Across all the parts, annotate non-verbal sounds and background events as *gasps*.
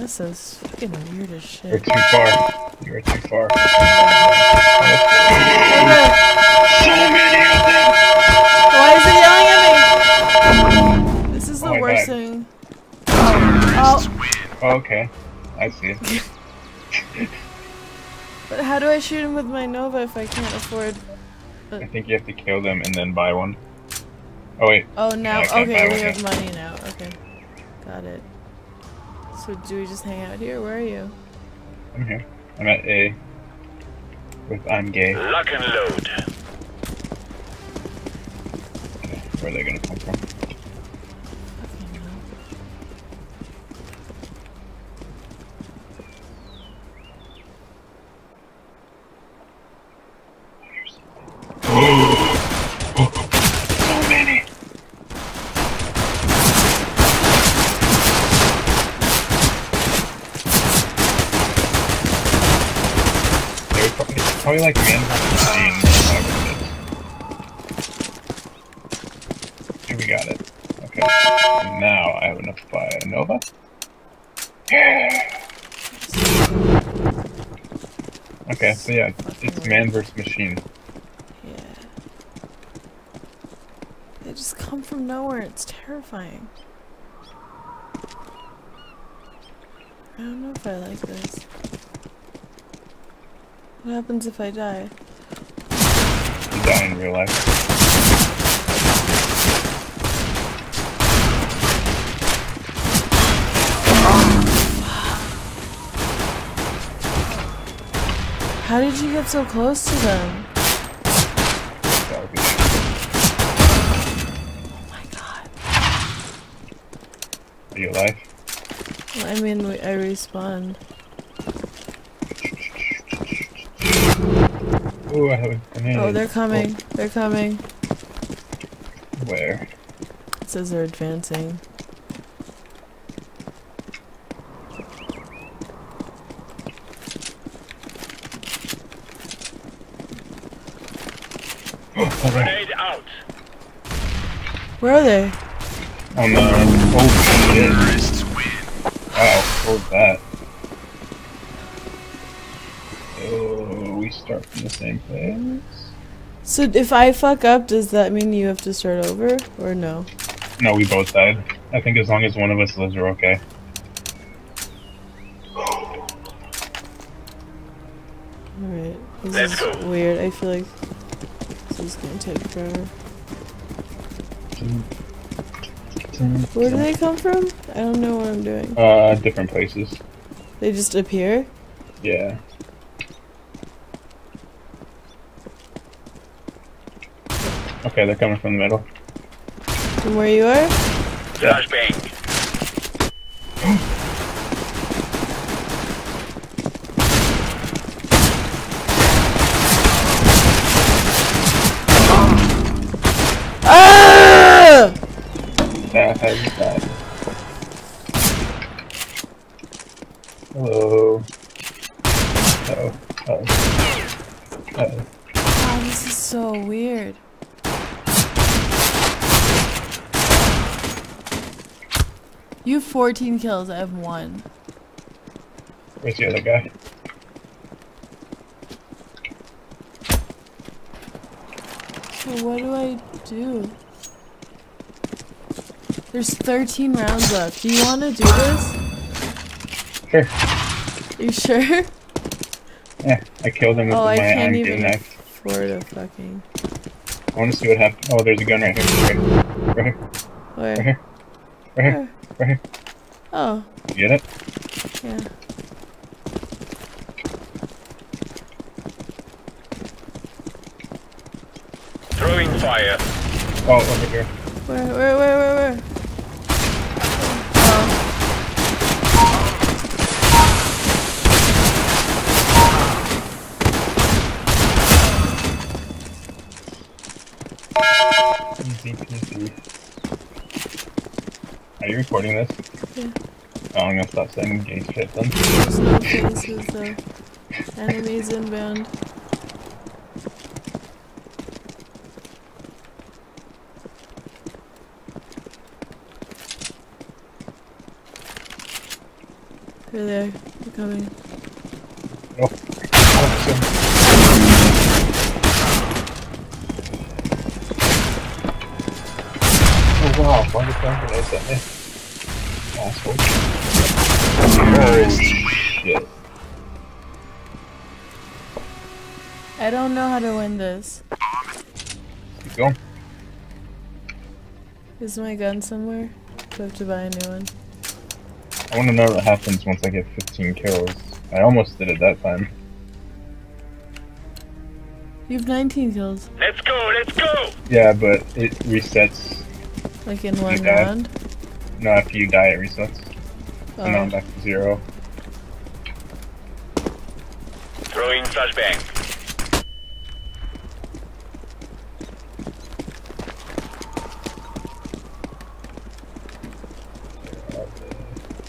This is fucking weird as shit. You're too far. You're too far. So many of them. Why is it yelling at me? This is oh the Oh worst God. thing. Oh, Oh, okay. I see. *laughs* but how do I shoot him with my Nova if I can't afford? I think you have to kill them and then buy one. Oh wait. Oh, now I can't buy okay, we have money now. Okay, got it. So do we just hang out here? Where are you? I'm here. I'm at A. With I'm gay. Lock and load. Okay. Where are they gonna come from? Fucking hell. So many. They're probably, probably like man Here we got it. Okay. Now I have enough Okay, so yeah, it's man versus machine. Yeah. They just come from nowhere. It's terrifying. I don't know if I like this. What happens if I die? You die in real life. How did you get so close to them? Oh my god. Are you alive? I mean, we, I respawned. Ooh, I have a grenade. Oh, they're coming. Oh. They're coming. Where? It says they're advancing. Oh, right. Grenade out. Where are they? Oh no. Oh shit. Wow, what was that? Oh, we start from the same place? So if I fuck up, does that mean you have to start over? Or no? No, we both died. I think as long as one of us lives, we're okay. Alright. This Let's is go. weird. I feel like this is gonna take forever. Where do they come from? I don't know what I'm doing. Uh, different places. They just appear? Yeah. Okay, they're coming from the middle. From where you are? Flashbang. Ah! That has that. Hello. Oh. Oh. Oh. Wow, this is so weird. You have 14 kills, I have one. Where's the other guy? So what do I do? There's 13 rounds left. Do you want to do this? Sure. You sure? Yeah, I killed him with Oh, my I can't even knife. afford a fucking. I want to see what happens. Oh, there's a gun right here. Right, right here. Where? Right here. Right here. Right here. Oh, You get it? yeah. Throwing fire. Oh, over here. Where, where, where, where, where? Oh. Easy peasy. Are you recording this? Yeah. Oh, I'm gonna stop saying gay shit then. No faces though. Enemies inbound. They're there. They're coming. Oh, Oh wow, why did I grenades at me? Asshole. Holy shit. I don't know how to win this. Keep going. Is my gun somewhere? Do I have to buy a new one? I want to know what happens once I get 15 kills. I almost did it that time. You have 19 kills. Let's go, let's go! Yeah, but it resets. Like in one Okay. round? No, after you die, it resets. And now I'm Oh. back to zero. Throwing flashbang.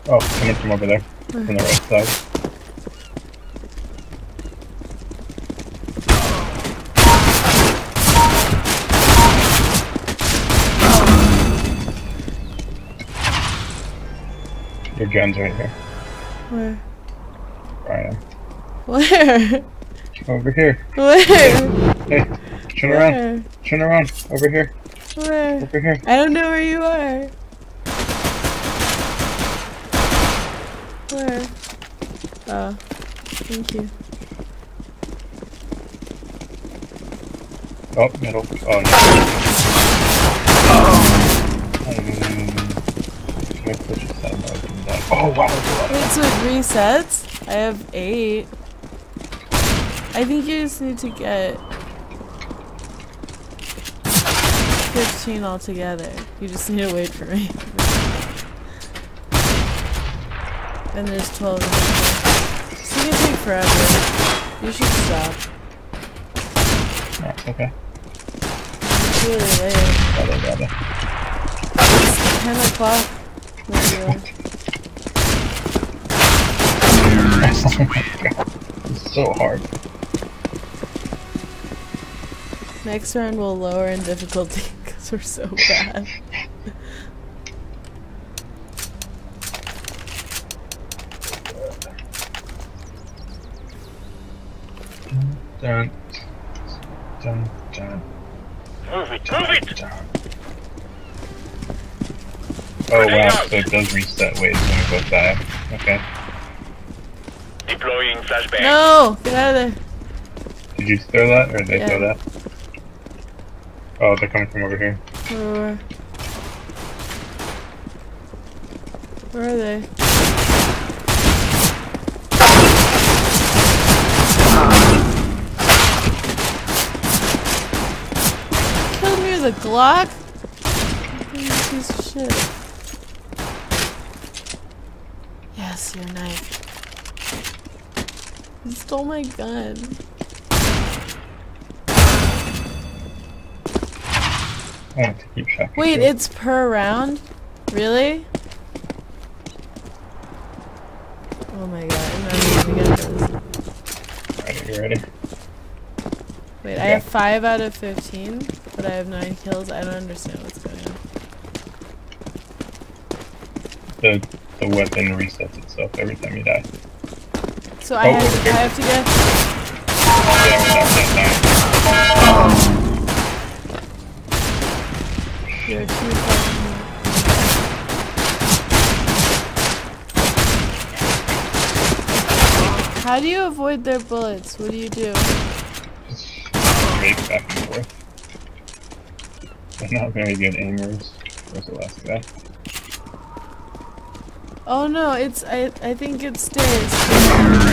Oh, coming from over there. From the right side. Your gun's right here. Where? Ryan. Where? Over here. Where? Hey, turn around. Turn around. Over here. Where? Over here. I don't know where you are. Where? Oh. Thank you. Oh, middle. Oh, no. Um, can I push this out? Oh, wow. Wait, so it resets? I have eight. I think you just need to get 15 altogether. You just need to wait for me. And there's 12 in. This is gonna take forever. You should stop. It's okay. It's really late. Got it. It's 10 o'clock. *laughs* Maybe. oh my god. It's *laughs* so hard. Next round we'll lower in difficulty *laughs* because we're so bad. Dun, dun, dun, Move it, dun, move it! dun. Oh wow, so it does reset waves when we both die. Okay. Deploying flashbang. No! Get out of there! Did you throw that or did they Yeah. throw that? Oh, they're coming from over here. Where, where are they? Killed me with a Glock? You Piece of shit. Yes, your knife. You stole my gun. I want to keep track. Wait, it. it's per round? Really? Oh my god, I'm not even gonna get this. Alright, you ready? Wait, I have 5 out of 15, but I have 9 kills. I don't understand what's going on. The the weapon resets itself every time you die. So I Oh, have. I have to get... Yeah, we got that down. You're too fucking... How do you avoid their bullets? What do you do? Just straight back and forth. They're not very good aimers. Where's the last guy? Oh no, it's I I think it stays.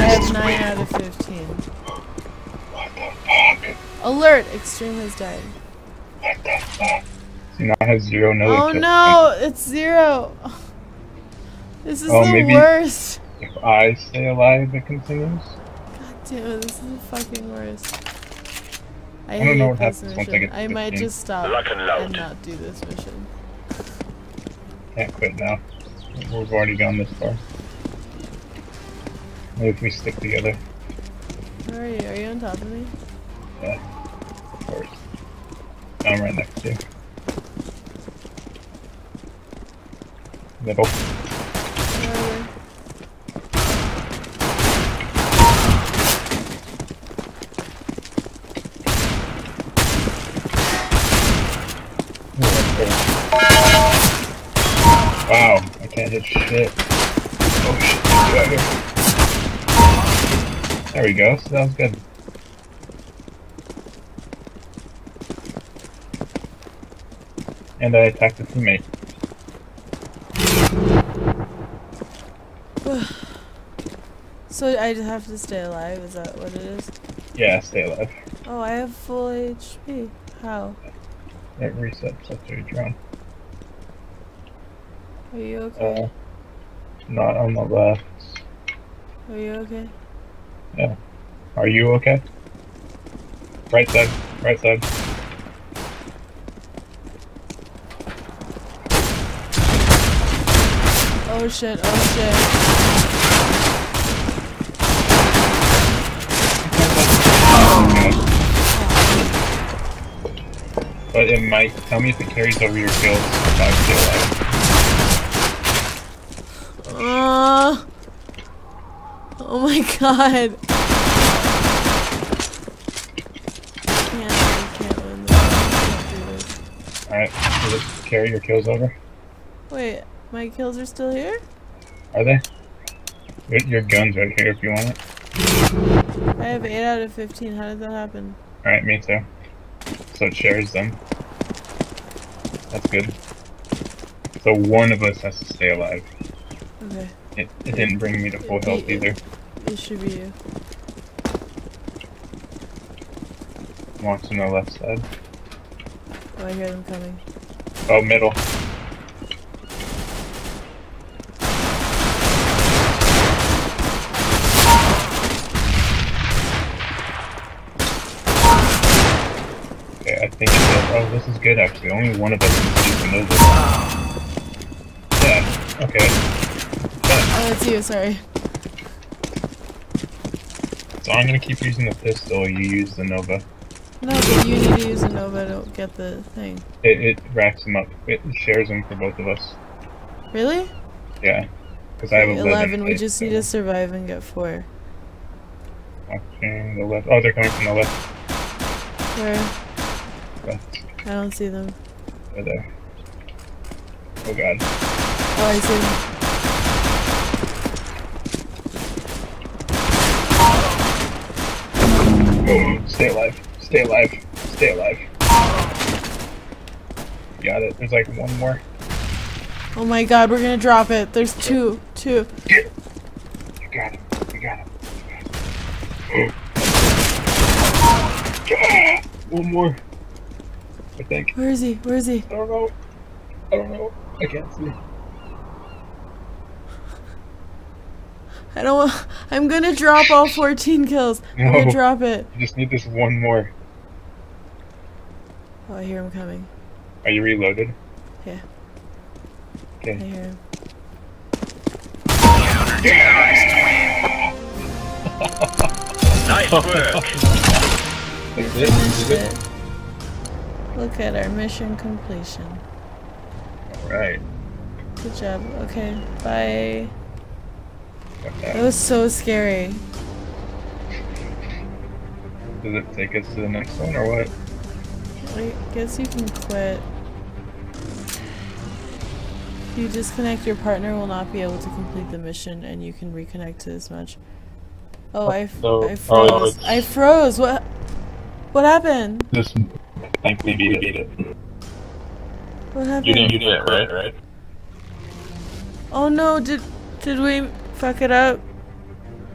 I have 9 out of 15. What the fuck? Alert! Xtream has died. What the fuck? See, now I have zero no Oh no, it's zero. This is Oh, the maybe- worst. If I stay alive, it continues. God damn it, this is the fucking worst. I, I don't hate know what this happens once I mission. get to I might 15. just stop Lock and load. and not do this mission. Can't quit now. We've already gone this far. Maybe if we stick together. Where are you? Are you on top of me? Yeah. Of course. I'm right next to you. Middle. Where are? Wow, I can't hit shit. Oh shit, You out here? There we go, so that was good. And I attacked a teammate. *sighs* So I just have to stay alive, is that what it is? Yeah, stay alive. Oh, I have full HP. How? It resets after you drown. Are you okay? Uh, not on the left. Are you okay? Are you okay? Right side, right side. Oh shit, oh shit. But it might tell me if it carries over your kills if I stay alive. Uh, *laughs* oh my god. Can't, I can't win this. I can't do this. Alright, will carry your kills over? Wait, my kills are still here? Are they? Your, your gun's right here if you want it. I have 8 out of 15. How did that happen? Alright, me too. So it shares them. That's good. So one of us has to stay alive. Okay, It, it didn't bring me to full health either. It should be you. Watching the left side. Oh, I hear them coming. Oh, middle. Okay, I think Oh, this is good actually. Only one of us can see the Nova. Yeah, okay. Oh, it's you, sorry. So I'm gonna keep using the pistol, you use the Nova. No, but you need to use the Nova to get the thing. It, it racks them up. It shares them for both of us. Really? Yeah. Because I have 11. 11, we just so need to survive and get 4. Watching the left. Oh, they're coming from the left. Where? left. I don't see them. They're there. Oh god. Oh, I see them. Oh, stay alive. Stay alive. Stay alive. Got it. There's like one more. Oh my god, we're gonna drop it. There's two. Two. You got him. You got him. *gasps* Yeah! One more. I think. Where is he? Where is he? I don't know. I don't know. I can't see. I don't want. I'm gonna drop all 14 kills. I'm gonna drop it. You just need this one more. Oh, I hear him coming. Are you reloaded? Yeah. Okay. I Okay. hear him. Nice work. Shit. Look at our mission completion. Alright. Good job. Okay, bye. That was so scary. Does it take us to the next one or what? I guess you can quit. If you disconnect, your partner will not be able to complete the mission, and you can reconnect to this match. Oh, I, So- I oh, froze. it's- I froze. What? What happened? This I think we beat it. What happened? You didn't do it, right? Right? Oh no! Did did we fuck it up?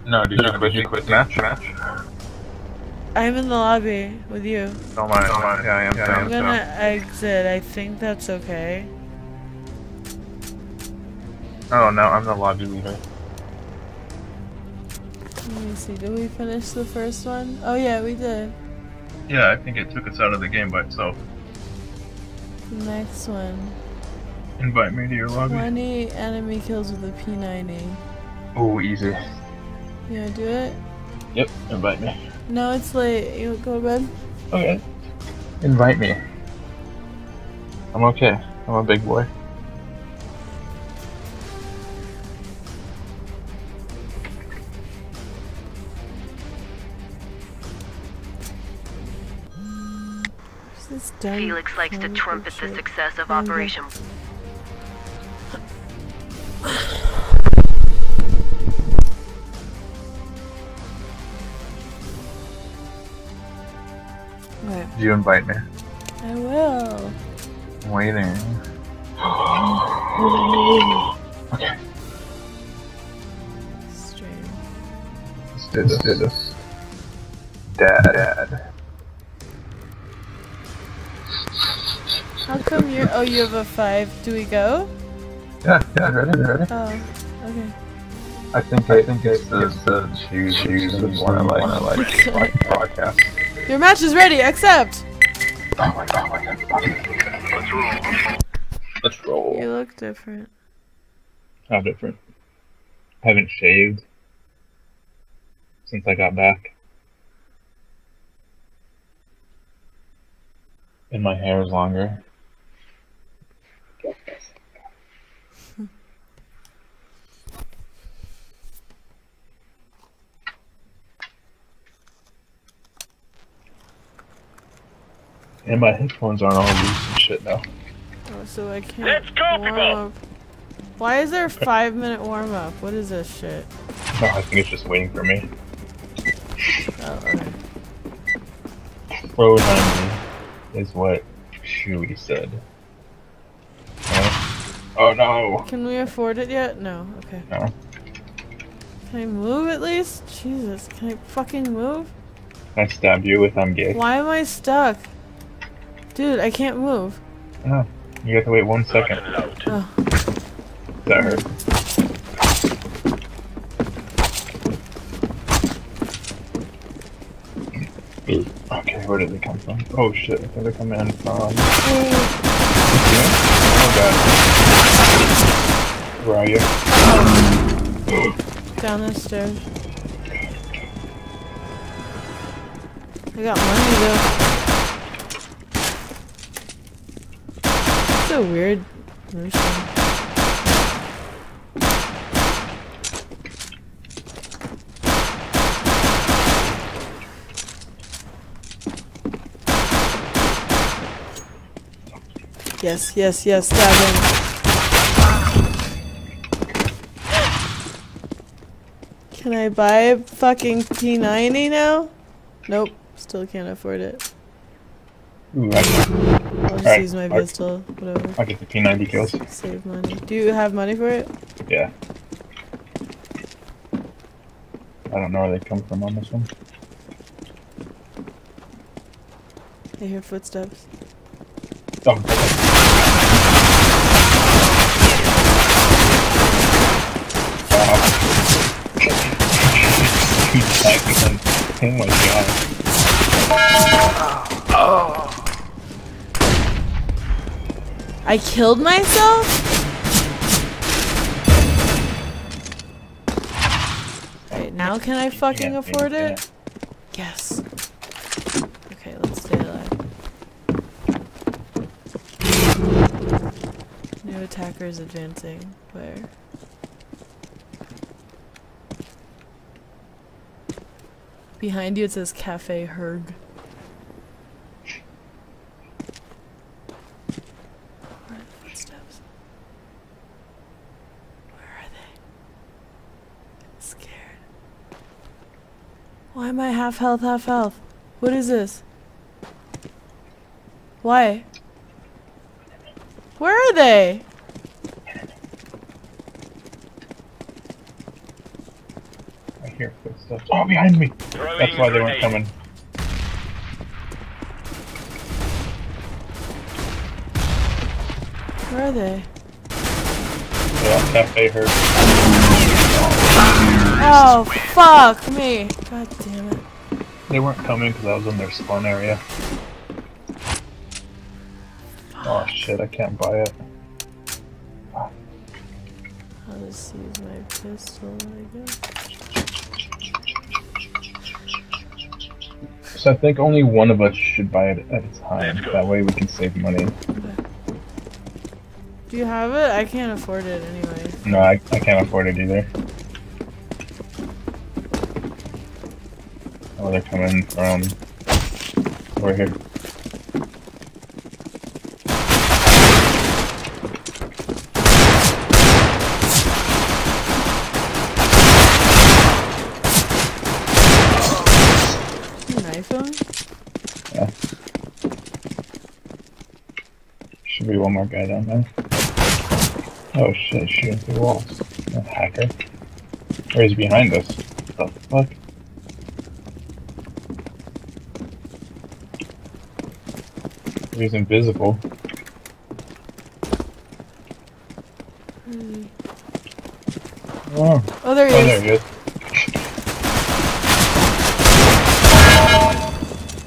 No, did you quit? You quit match? Match? I'm in the lobby with you. Don't mind. Don't mind. Yeah, I am. I'm gonna exit. I think that's okay. Oh no, I'm the lobby leader. Let me see. Did we finish the first one? Oh yeah, we did. Yeah, I think it took us out of the game by itself. The next one. Invite me to your lobby. 20 enemy kills with a P90. Oh, easy. You wanna do it? Yep, invite me. No, it's late. You go to bed? Okay. Invite me. I'm okay. I'm a big boy. This? Felix likes to trumpet the success of *laughs* Okay. Operation you invite me? I will. I'm waiting. *gasps* okay, let's do this. Let's do this. Dad, dad. How come you're? Oh, you have a five. Do we go? Yeah, yeah, ready, ready. Oh, okay. I think I think it's the the choose choose the one I like one *laughs* I like like podcast. Your match is ready. Accept. Oh my god, oh my god. Let's roll. You look different. How different? Haven't shaved since I got back. And my hair is longer. And my headphones aren't all loose and shit now. Oh, so I can't Let's go, warm people. up. Why is there a five minute warm up? What is this shit? No, I think it's just waiting for me. Oh, okay. Frozen is what Shuey said. Right? Oh no! Can we afford it yet? No. Okay. No. Can I move at least? Jesus, can I fucking move? I stab you if I'm gay. Why am I stuck? Dude, I can't move. Oh, you have to wait one Lock second. and load. Oh, That hurt. Okay, where did they come from? Oh shit, I think they come in from. Oh god. Where are you? *gasps* down the stairs. I got money though. A weird. Yes, yes, yes, stab him. Can I buy a fucking P90 now? Nope, still can't afford it. Mm, I'll just Alright, use my alright. pistol, whatever. I'll get the P90 kills. Save money. Do you have money for it? Yeah. I don't know where they come from on this one. I hear footsteps. Oh. *laughs* Wow. oh my god. Oh. I killed myself? Right, now can I fucking Yeah, afford yeah, it? Yes. Okay, let's stay alive. New attackers advancing. Where? Behind you it says Cafe Herg. Where are the footsteps? Where are they? I'm scared. Why am I half health, half health? What is this? Why? Where are they? I hear footsteps. Oh, behind me! Throwing That's why they weren't coming. Where are they? Yeah, cafe hurt. Oh, fuck me. God damn it. They weren't coming because I was in their spawn area. Oh shit, I can't buy it. I'll just use my pistol, I guess. So I think only one of us should buy it at a time. That way we can save money. Do you have it? I can't afford it anyway. No, I, I can't afford it either. Oh, they're coming from over here. Yeah. Should be one more guy down there. Oh shit, shooting through walls. A hacker. Or he's behind us. What the fuck? He's invisible. Oh, Oh, there he oh is. there he is.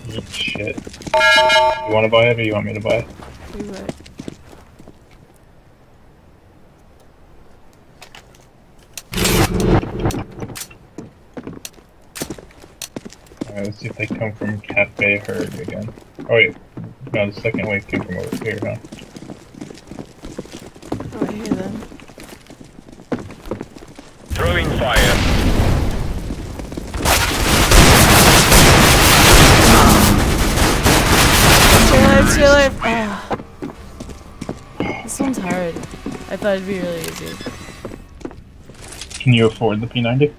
Eat shit. You wanna buy it or you want me to buy it? He's right. Alright, let's see if they come from Cafe Herd again. Oh wait, no, the second wave came from over here, huh? Oh, I hear them. Throwing fire. Chill life, chill life. Ah. This one's hard. I thought it'd be really easy. Can you afford the P90?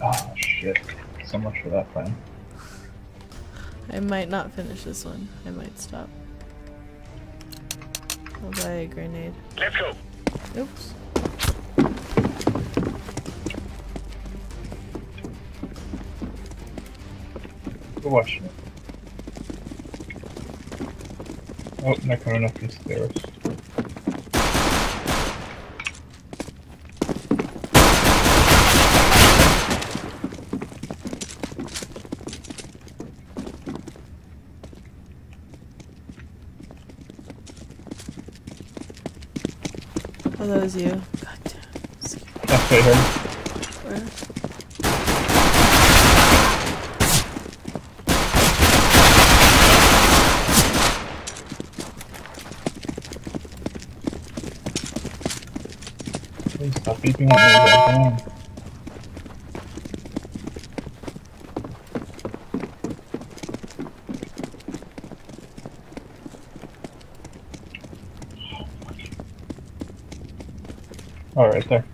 Oh shit. So much for that plan. I might not finish this one. I might stop. I'll buy a grenade. Let's go. Oops. Go watch it. Oh, they're coming up these stairs. Was you. God damn. That's I. Where? Please stop beeping me, Oh, right there.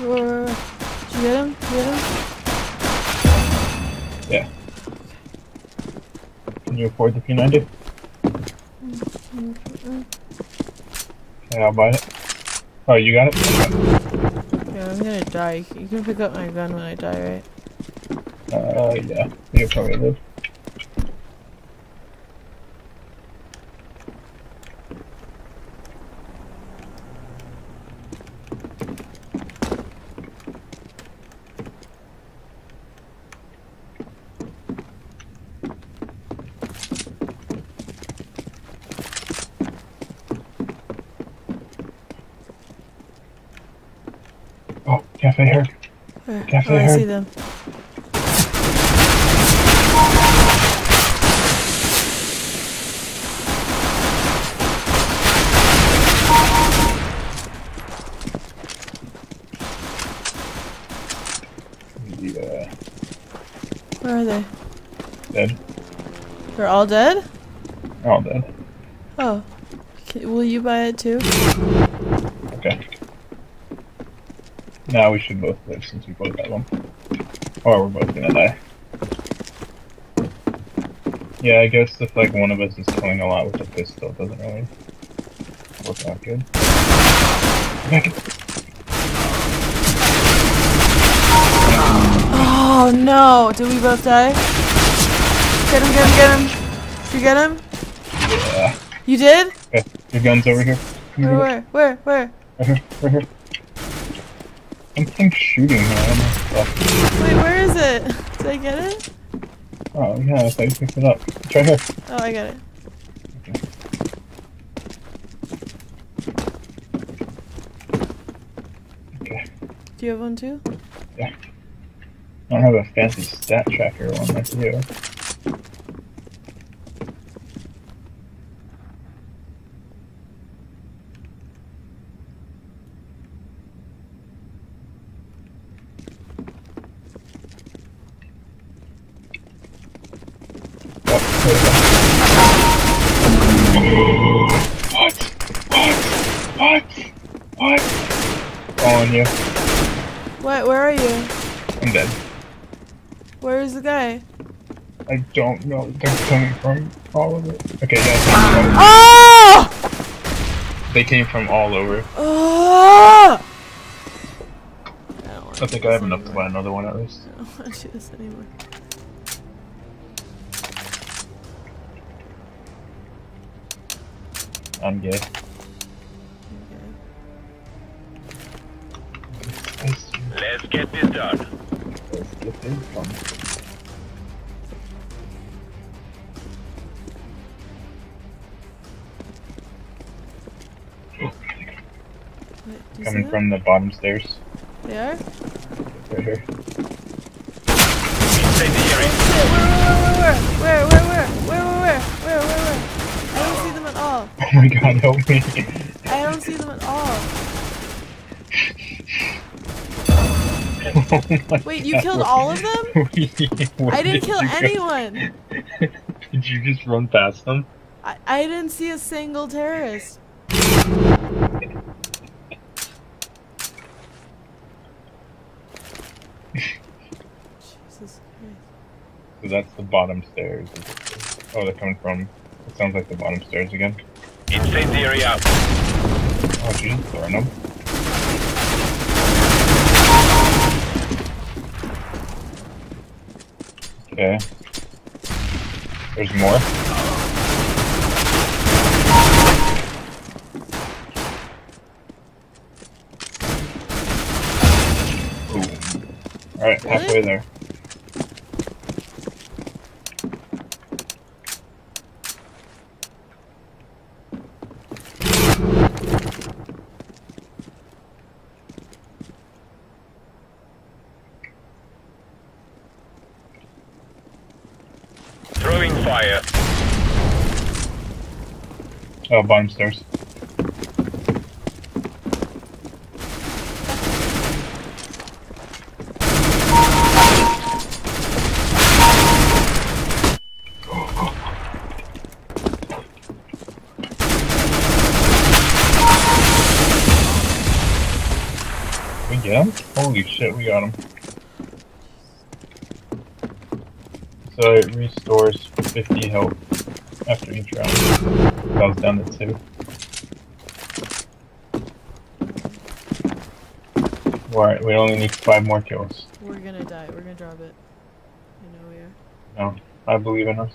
Where, where? Did you get him? Did you get him? Yeah. Can you afford the P90? Mm-mm. Okay, I'll buy it. Oh, you got it? Yeah, I'm gonna die. You can pick up my gun when I die, right? Uh, yeah. You probably live. Oh, cafe. Where? Cafe oh, I see them. Yeah. Where are they? Dead. They're all dead? All dead. Oh. Will you buy it too? Okay. Now we should both live since we both have them. Or we're both gonna die. Yeah, I guess if like one of us is killing a lot with a pistol, it doesn't really work out good. Oh no! Did we both die? Get him, get him, get him! Did you get him? Yeah. You did? Okay, your gun's over here. Come Where, here. where, where, where? Right here, right here. Something's shooting here. I oh don't know what the fuck. Wait, where is it? Did I get it? Oh, yeah, I thought you picked it up. It's right here. Oh, I got it. Okay. Do you have one too? Yeah. I don't have a fancy stat tracker one like you. Oh, What? What? What? What? Calling you. What? Where are you? I'm dead. Where is the guy? I don't know they're coming from. All of it. Okay, yeah. Oh! They came from all over. Oh! I I think I have enough to buy another one at least. I don't want to do this anymore. I'm gay. Let's Let's get this done. get this done. Wait, do you see Coming from the bottom stairs. They are? Right here. Incendiary. Where, where, where, where, where, where, where, where, where, where, where? I don't see them at all. Oh my god, help me. I don't see them at all. Oh *laughs* Wait, you God. killed all of them? *laughs* I didn't did kill anyone. *laughs* Did you just run past them? I, I didn't see a single terrorist. Jesus Christ. So that's the bottom stairs. Oh, they're coming from. It sounds like the bottom stairs again. Incendiary out. Oh, she's throwing them. Okay. There's more. Alright, halfway there. Throwing fire. Oh, bottom stairs. We get him? Holy shit, we got him. So it restores 50 health after each round. That was down to two. Alright, we only need five more kills. We're gonna die. We're gonna drop it. You know we are. No, I believe in us.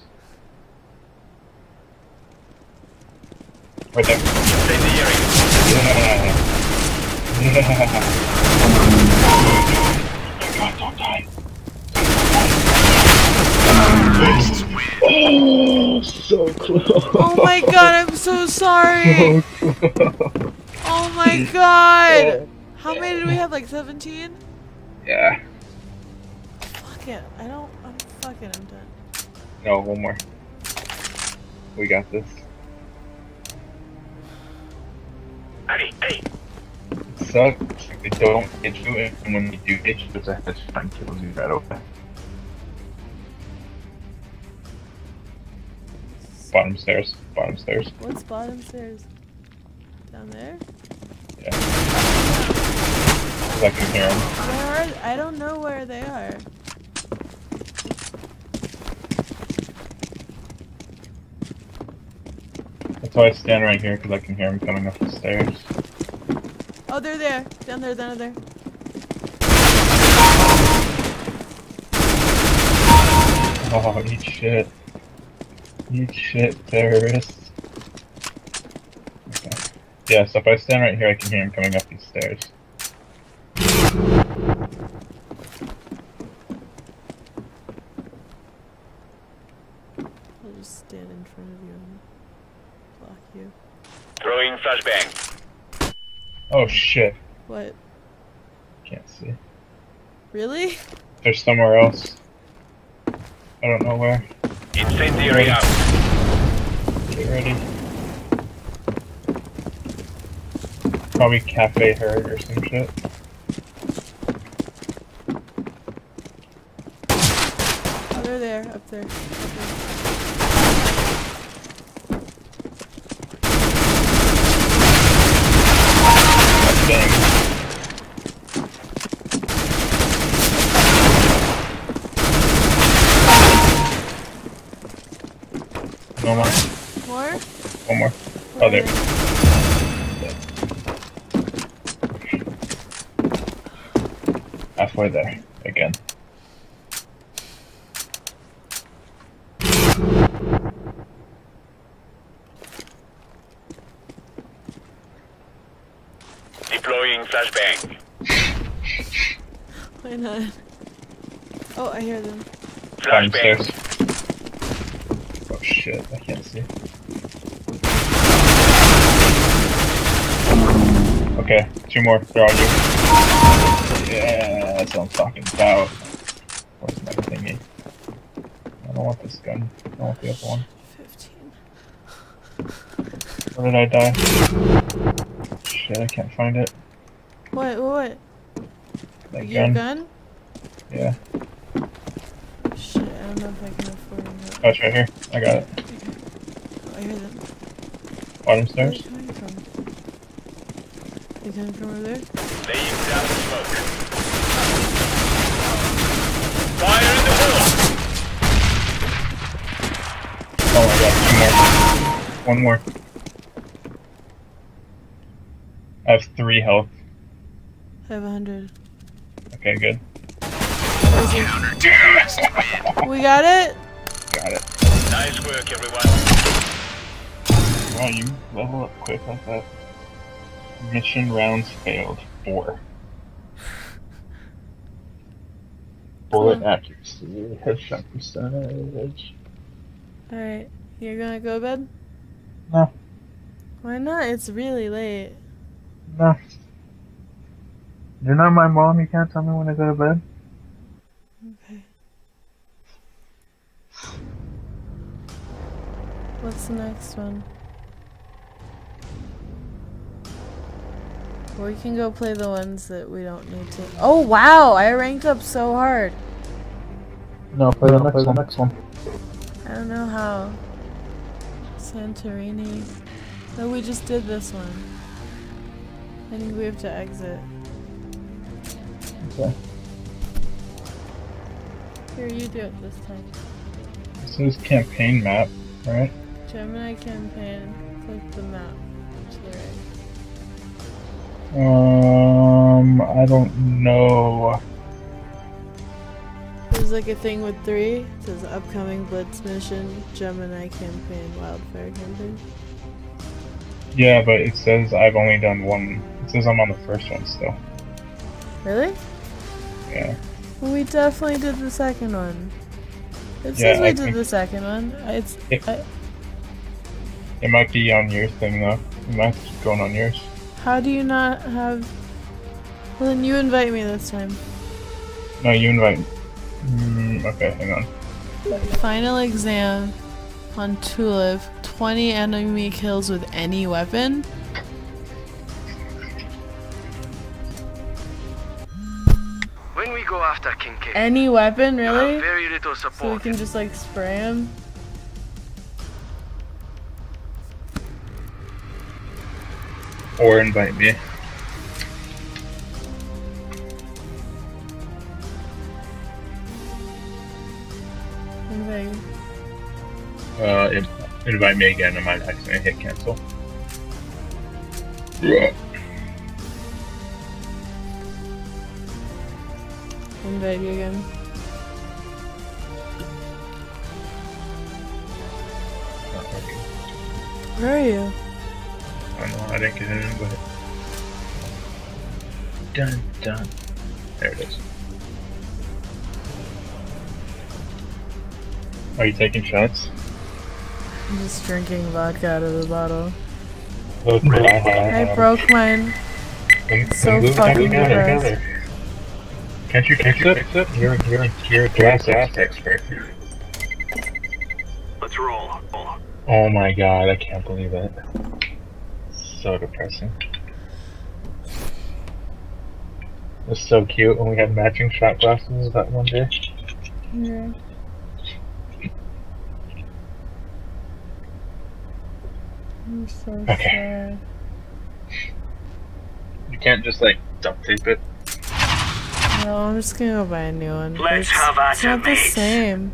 Right there. Incendiary. Yeah. *laughs* Yeah. Oh my god, don't die. *gasps* Oh, so close. Oh my god, I'm so sorry! *laughs* So close. Oh my god! How many did we have? Like 17? Yeah. Fuck it. I don't. I'm fucking. I'm done. No, one more. We got this. Hey, hey. Sucks. They don't hit you, and when you do hit you, it's a headshot and kills you right away. Bottom stairs. Bottom stairs. What's bottom stairs? Down there? Yeah. I can hear them. Where are? I don't know where they are. That's why I stand right here, because I can hear them coming up the stairs. Oh, they're there. Down there. Down there. *laughs* Oh, eat shit. Eat shit, terrorists. Okay. Yeah, so if I stand right here, I can hear him coming up these stairs. I'll just stand in front of you and block you. Throwing flashbang. Oh shit. What? Can't see. Really? There's somewhere else. I don't know where. Incendiary out. Get ready. Probably Cafe Herd or some shit. Oh, they're there. Up there. Up there. One more. More? One more. Oh, there. Halfway there. Again. Deploying flashbang. *laughs* Why not? Oh, I hear them. Climb Flashbang. Shit, I can't see. Okay, two more. They're on you. Yeah, that's what I'm talking about. Where's my thingy? I don't want this gun. I don't want the other one. 15. Where did I die? Shit, I can't find it. What? What? That Your gun. gun? Yeah. Shit, I don't know if I can afford it. Oh, it's right here. I got it. Oh, I hear them. Bottom Where are they stairs. coming from? They coming from over there? Laying down smoke. Fire in the hole. Oh my god, two more. One more. I have three health. I have a hundred. Okay, good. *laughs* We got it? Got it. Nice work, everyone. Wow, you level up quick like that. Mission rounds failed. Four. *laughs* Bullet Cool. accuracy, headshot percentage. Alright. You're gonna go to bed? No. Why not? It's really late. No. You're not my mom, you can't tell me when to go to bed? What's the next one? We can go play the ones that we don't need to. Oh wow! I ranked up so hard. No, play the, next, one. next one. I don't know how. Santorini. No, we just did this one. I think we have to exit. Okay. Here, you do it this time. This is campaign map, right? Gemini campaign. Click the map to the right. Um, I don't know. There's like a thing with three. It says upcoming Blitz mission, Gemini campaign, Wildfire campaign. Yeah, but it says I've only done one. It says I'm on the first one still. Really? Yeah. We definitely did the second one. It Yeah, says we I did the second one. It's It- I, It might be on your thing though. It might be going on yours. how do you not have? Well, then you invite me this time. No, you invite. Mm, okay, hang on. Final exam on Tulip. 20 enemy kills with any weapon. When we go after Kincaid, Any weapon, you really? have very little So we can just like spray him. Or invite me. Invite. Uh, in- invite me again. I might accidentally hit cancel. Yeah. Invite you again. Where are you? I don't know. I didn't get an but... Dun dun. There it is. Are you taking shots? I'm just drinking vodka out of the bottle. Look what I broke mine. so Move it fucking gross. Can't you fix it? Fix it? You're, you're, you're a glass ass expert. Let's roll. Oh my god, I can't believe it. So depressing. It was so cute when we had matching shot glasses that one day. Yeah. I'm so Okay. sad. You can't just like duct tape it. No, I'm just gonna go buy a new one. Let's It's- have It's not the same.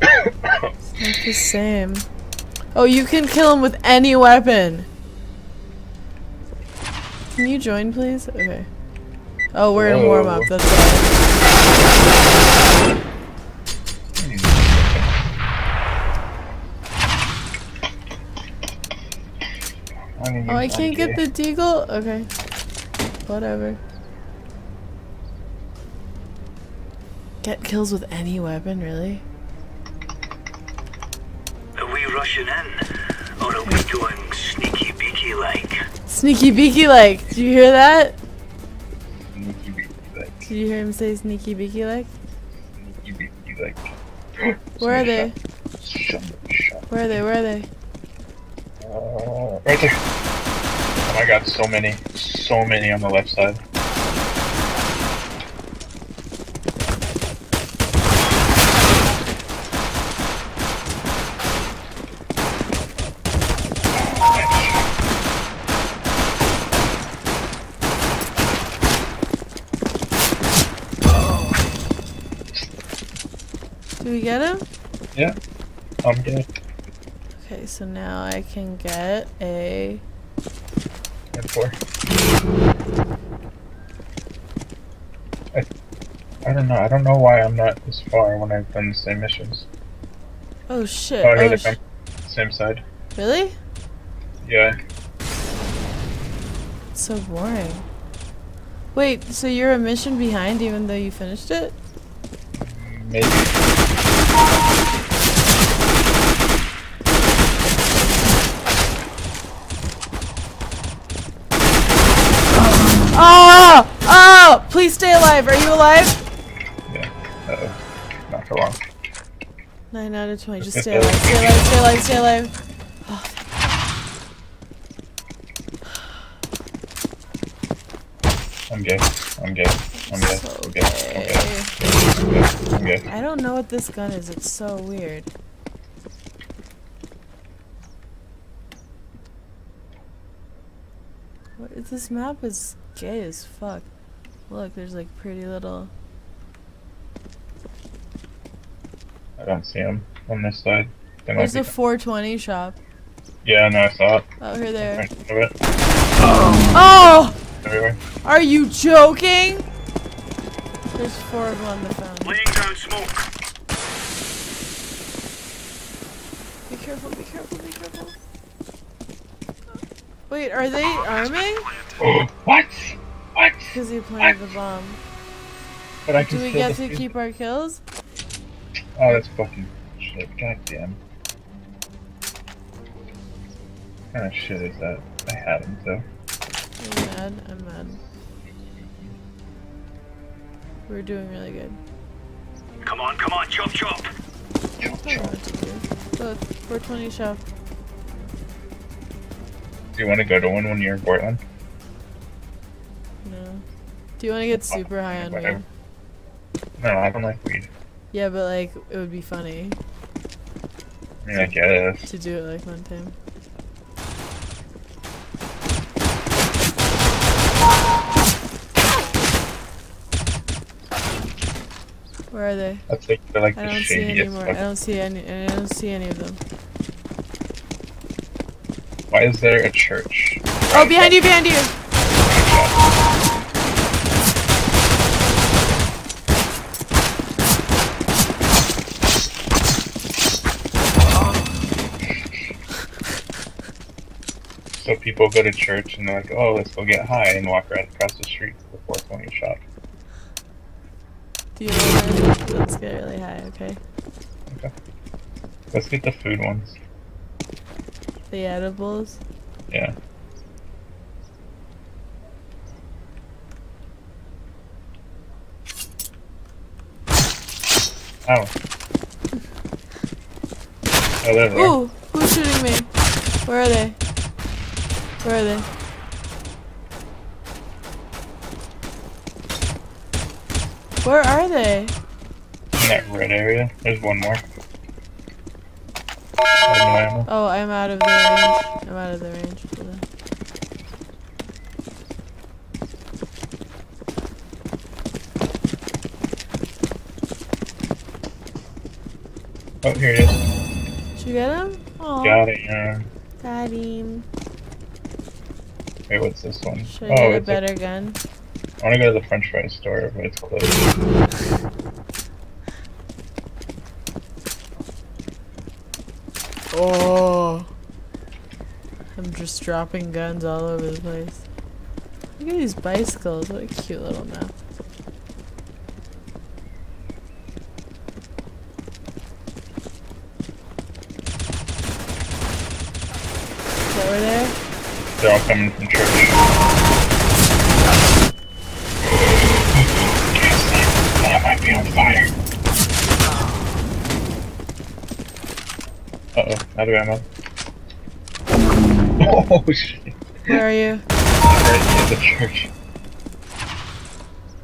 *coughs* it's not the same. Oh, you can kill him with any weapon. Can you join, please? Okay. Oh, we're in warm up. That's why. Oh, I can't get the deagle. Okay. Whatever. Get kills with any weapon, really? Sneaky beaky like. Did you hear that? Sneaky beaky like. Did you hear him say sneaky beaky like? Sneaky beaky like. Where are they? Shut shut. Where are they? Where are they? Uh, right there. Oh my god, so many. So many on the left side. Do we get him? Yeah. I'm good. Okay, so now I can get a. And four. I, I don't know. I don't know why I'm not this far when I've done the same missions. Oh shit! Oh, here Oh, they come. Same side. really? Yeah. It's so boring. Wait, so you're a mission behind even though you finished it? Maybe. Oh! Oh! Please stay alive. Are you alive? Yeah. Uh-oh. Not for long. 9 out of 20. Just *laughs* stay alive. Stay alive. Stay alive. Stay alive. *sighs* I'm gay. I'm gay. I'm gay. So I'm gay. I'm gay. I'm gay. I'm gay. I don't know what this gun is. It's so weird. What is this map is gay as fuck. Look, there's like pretty little I don't see him on this side. They There's a 420 shop. Yeah, no, I saw it. Oh, here they are. Right of it. Oh! Everywhere. Are you joking? There's four of them on the phone. Laying down smoke. Be careful, be careful, be careful. Wait, are they arming? *gasps* what? What? Because he planted the bomb. But I can Do we get to defuse- keep our kills? Oh, that's fucking shit. God damn. What kind of shit is that? I had him too. I'm mad, I'm mad. We're doing really good. Come on, come on, chop chop. I don't know what to do. Look, 420 shop. Do you want to go to one when you're in Portland? Do you want to get super high on weed? No, I don't like weed. Yeah, but like, it would be funny I mean, I guess. to do it like one time. Where are they? That's like they're like I the don't see any more. I don't see any. I don't see any of them. Why is there a church? Oh, behind you! Behind you! So people go to church and they're like, oh, let's go get high and walk right across the street to the 420 shop. Do you? Let's get really high, okay? Okay. Let's get the food ones. The edibles. Yeah. Ow. *laughs* Oh, there. Ooh! Who's shooting me? Where are they? Where are they? Where are they? In that red area. There's one more. I have no ammo. Oh, I'm out of the range. I'm out of the range for them. Oh, here it is. Did you get him? Oh, Got it, yeah. got him. Wait, what's this one? Should oh, I get a it's better gun? I wanna go to the french fry store, but it's closed. Oh. I'm just dropping guns all over the place. Look at these bicycles. What a cute little map. Is that over there? They're all coming from church. That might be on fire. Uh oh, out of ammo. *laughs* Oh shit. Where are you? Right near the church.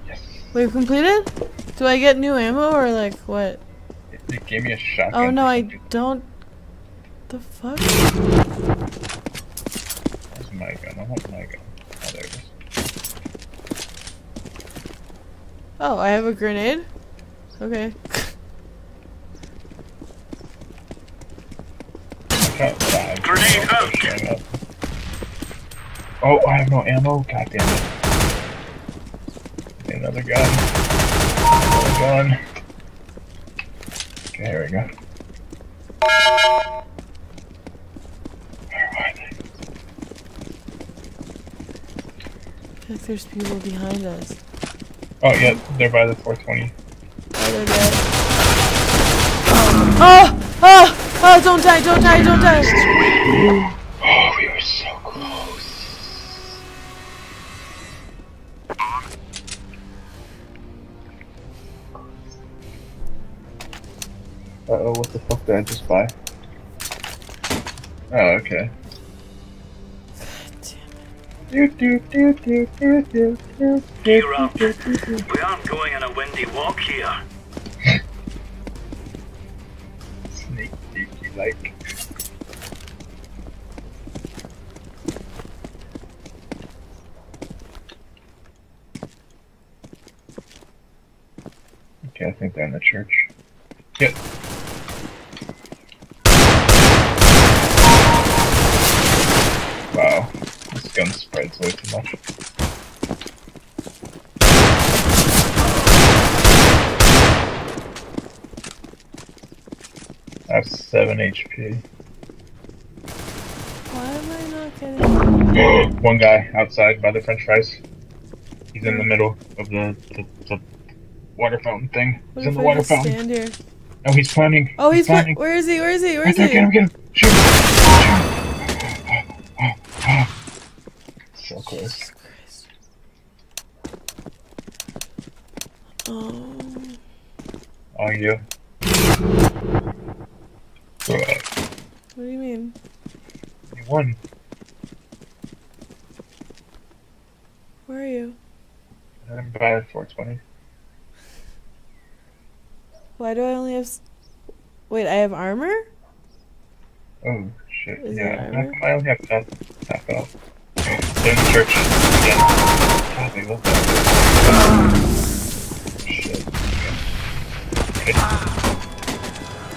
Yes. We've completed? Do I get new ammo or like what? It, it gave me a shotgun. Oh no, I don't. The fuck? Where's my gun? I want my gun. Oh, there it is. Oh, I have a grenade? Okay. I got. Grenade Oh, out. Oh, I have no ammo. God damn it. Another gun. Another gun. Okay, here we go. Where are they? I feel like there's people behind us. Oh, yeah, they're by the 420. Oh, they're dead. Oh! Oh! Oh! Don't die! Don't die! Don't die! Oh, we were so close. Uh oh, what the fuck did I just buy? Oh, okay. Gear. We aren't going on a windy walk here. Sneak peeky like. Okay, I think they're in the church. Yep. Wow, this gun spreads way too much. I have 7 HP. Why am I not getting? *gasps* One guy outside by the french fries. He's in the middle of the, the, the water fountain thing. What He's in the I water fountain. stand here? Oh, he's planning. Oh, he's planning. Where is he? Where is he? Where is Right is there, he? get him, get him. Christ. Oh. Oh, you. What do you mean? You won. Where are you? I'm by 420. Why do I only have? Wait, I have armor? Oh, shit. Is yeah, that how armor? come I only have half off? The church. Yeah. God, they look that. Shit. Okay.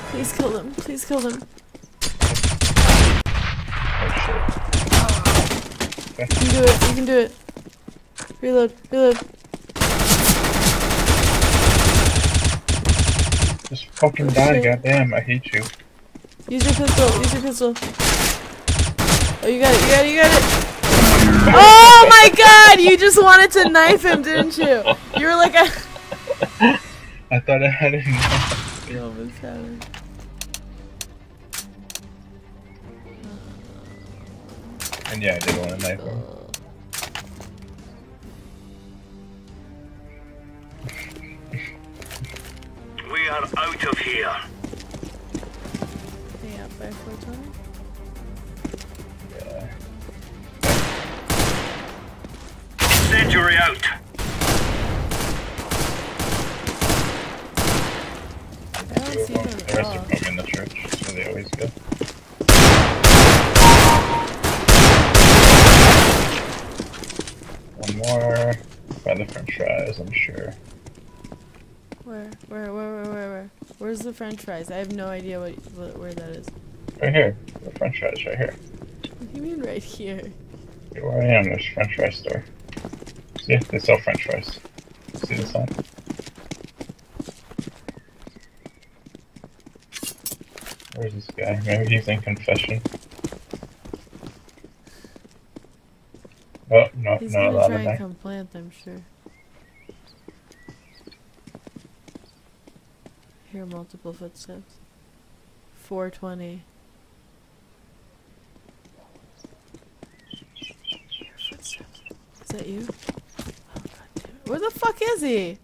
Please kill them. Please kill them. Oh, shit. You can do it. You can do it. Reload. Reload. Just fucking die, goddamn. I hate you. Use your pistol. Use your pistol. Oh, you got it. You got it. You got it. Oh my god! You just wanted to knife him, didn't you? You were like a. I thought I had it. You almost had him. And yeah, I did want to knife him. We are out of here. Yeah, by 420. Yeah. Incendiary out. I don't see The rest at are probably in the church. That's where they always go. One more. By the french fries, I'm sure. Where? Where? Where? Where? Where? Where? Where's the French fries? I have no idea what, what where that is. Right here. The french fries right here. What do you mean right here? Here where I am, there's a french fry store. See? They sell french fries. See the sign? Where's this guy? Maybe he's in confession. Oh, no, He's not allowed try in there. come plant, I'm sure. Hear multiple footsteps. 420. Is that you? Oh, God damn it. Where the fuck is he?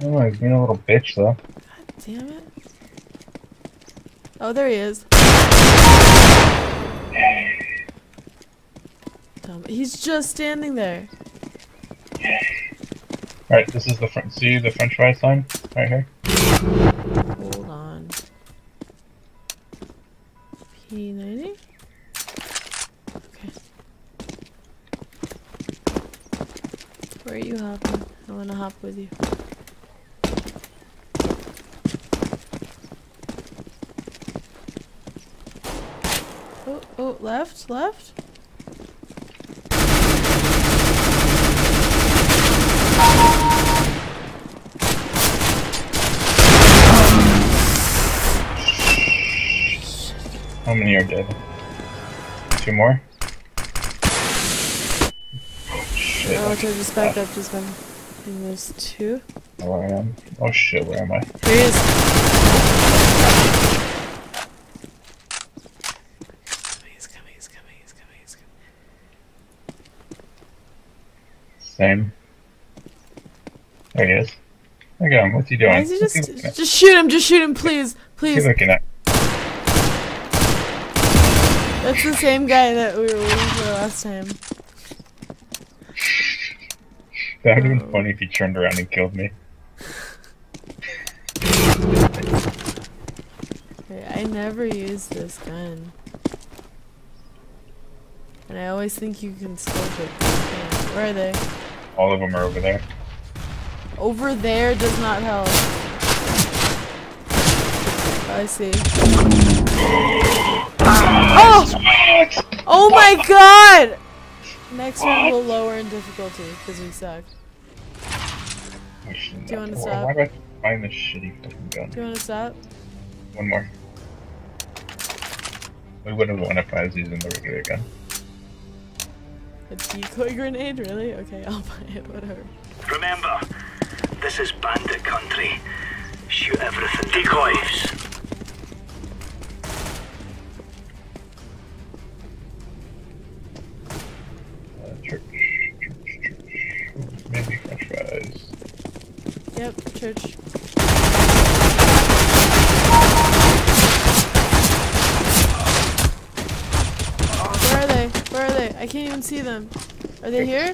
Oh, he's being a little bitch though. God damn it. Oh, there he is. Dumb. He's just standing there. Alright, this is the front. See the french fry sign? Right here? Back up, just back up. I think there's two. Where I am. Oh shit, where am I? Here he is. He's coming, he's coming, he's coming, he's coming. Same. There he is. Look at him. What's he doing? Why is he just looking at? just shoot him, just shoot him, please, What's he please. looking at? That's the same guy that we were waiting for last time. *laughs* That would have been Oh. funny if he turned around and killed me. I never use this gun. And I always think you can scope it. but you can't. Where are they? All of them are over there. Over there does not help. Oh, I see. *gasps* Oh! Oh my god! Next one will lower in difficulty because we suck. Do you wanna stop? Why do I find this shitty fucking gun? Do you want to stop? One more. We would have won if I was using the regular gun. A decoy grenade? Really? Okay, *laughs* I'll buy it. Whatever. Remember, this is bandit country. Shoot everything. Decoys. Can't see them. Are they here?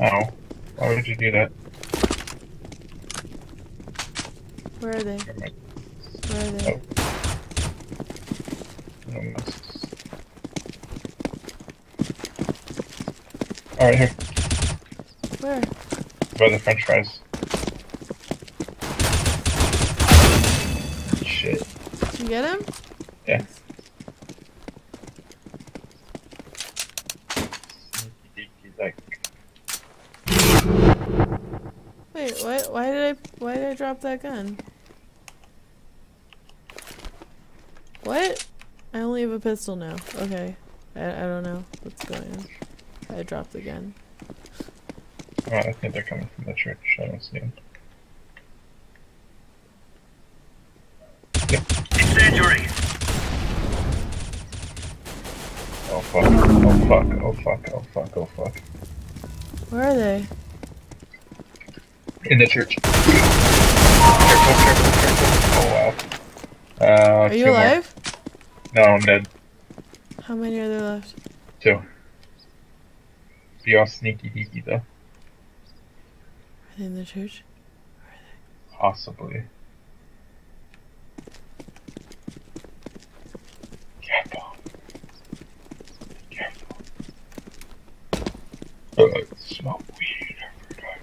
Ow. Why would you do that? Where are they? Where are they? Oh. Masks. Alright, here. Where? By the french fries. Shit. Did you get him? Yeah. Like, Wait, what? Why did I? Why did I drop that gun? What? I only have a pistol now. Okay. I, I don't know what's going on. I dropped the gun. oh, I think they're coming from the church. I don't see them. Incendiary. Oh fuck. Oh fuck. Oh fuck. Oh fuck. Oh fuck. Where are they? In the church. Careful, careful, careful. Oh wow. Uh, Are you two more. alive? No, I'm dead. How many are there left? Two. Be all sneaky deaky though. Are they in the church? Possibly. Careful. Careful. Uh, smell weed everywhere.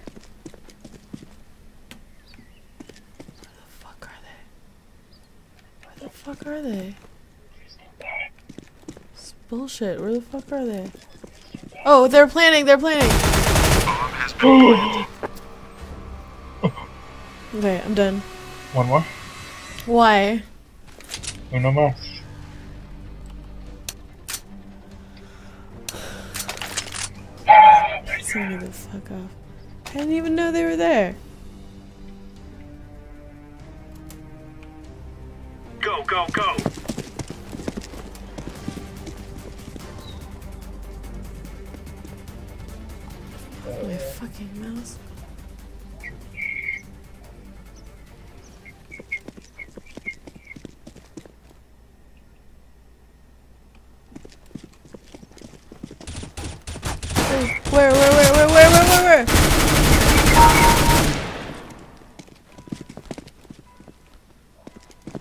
Where the fuck are they? Where the fuck are they? It's bullshit. Where the fuck are they? Oh, they're planning. They're planning. *gasps* Okay, I'm done. One more. Why? Uno más. Send me the fuck off. I didn't even know they were there. Go, go. My fucking mouse. Where, where, where, where, where, where, where, where?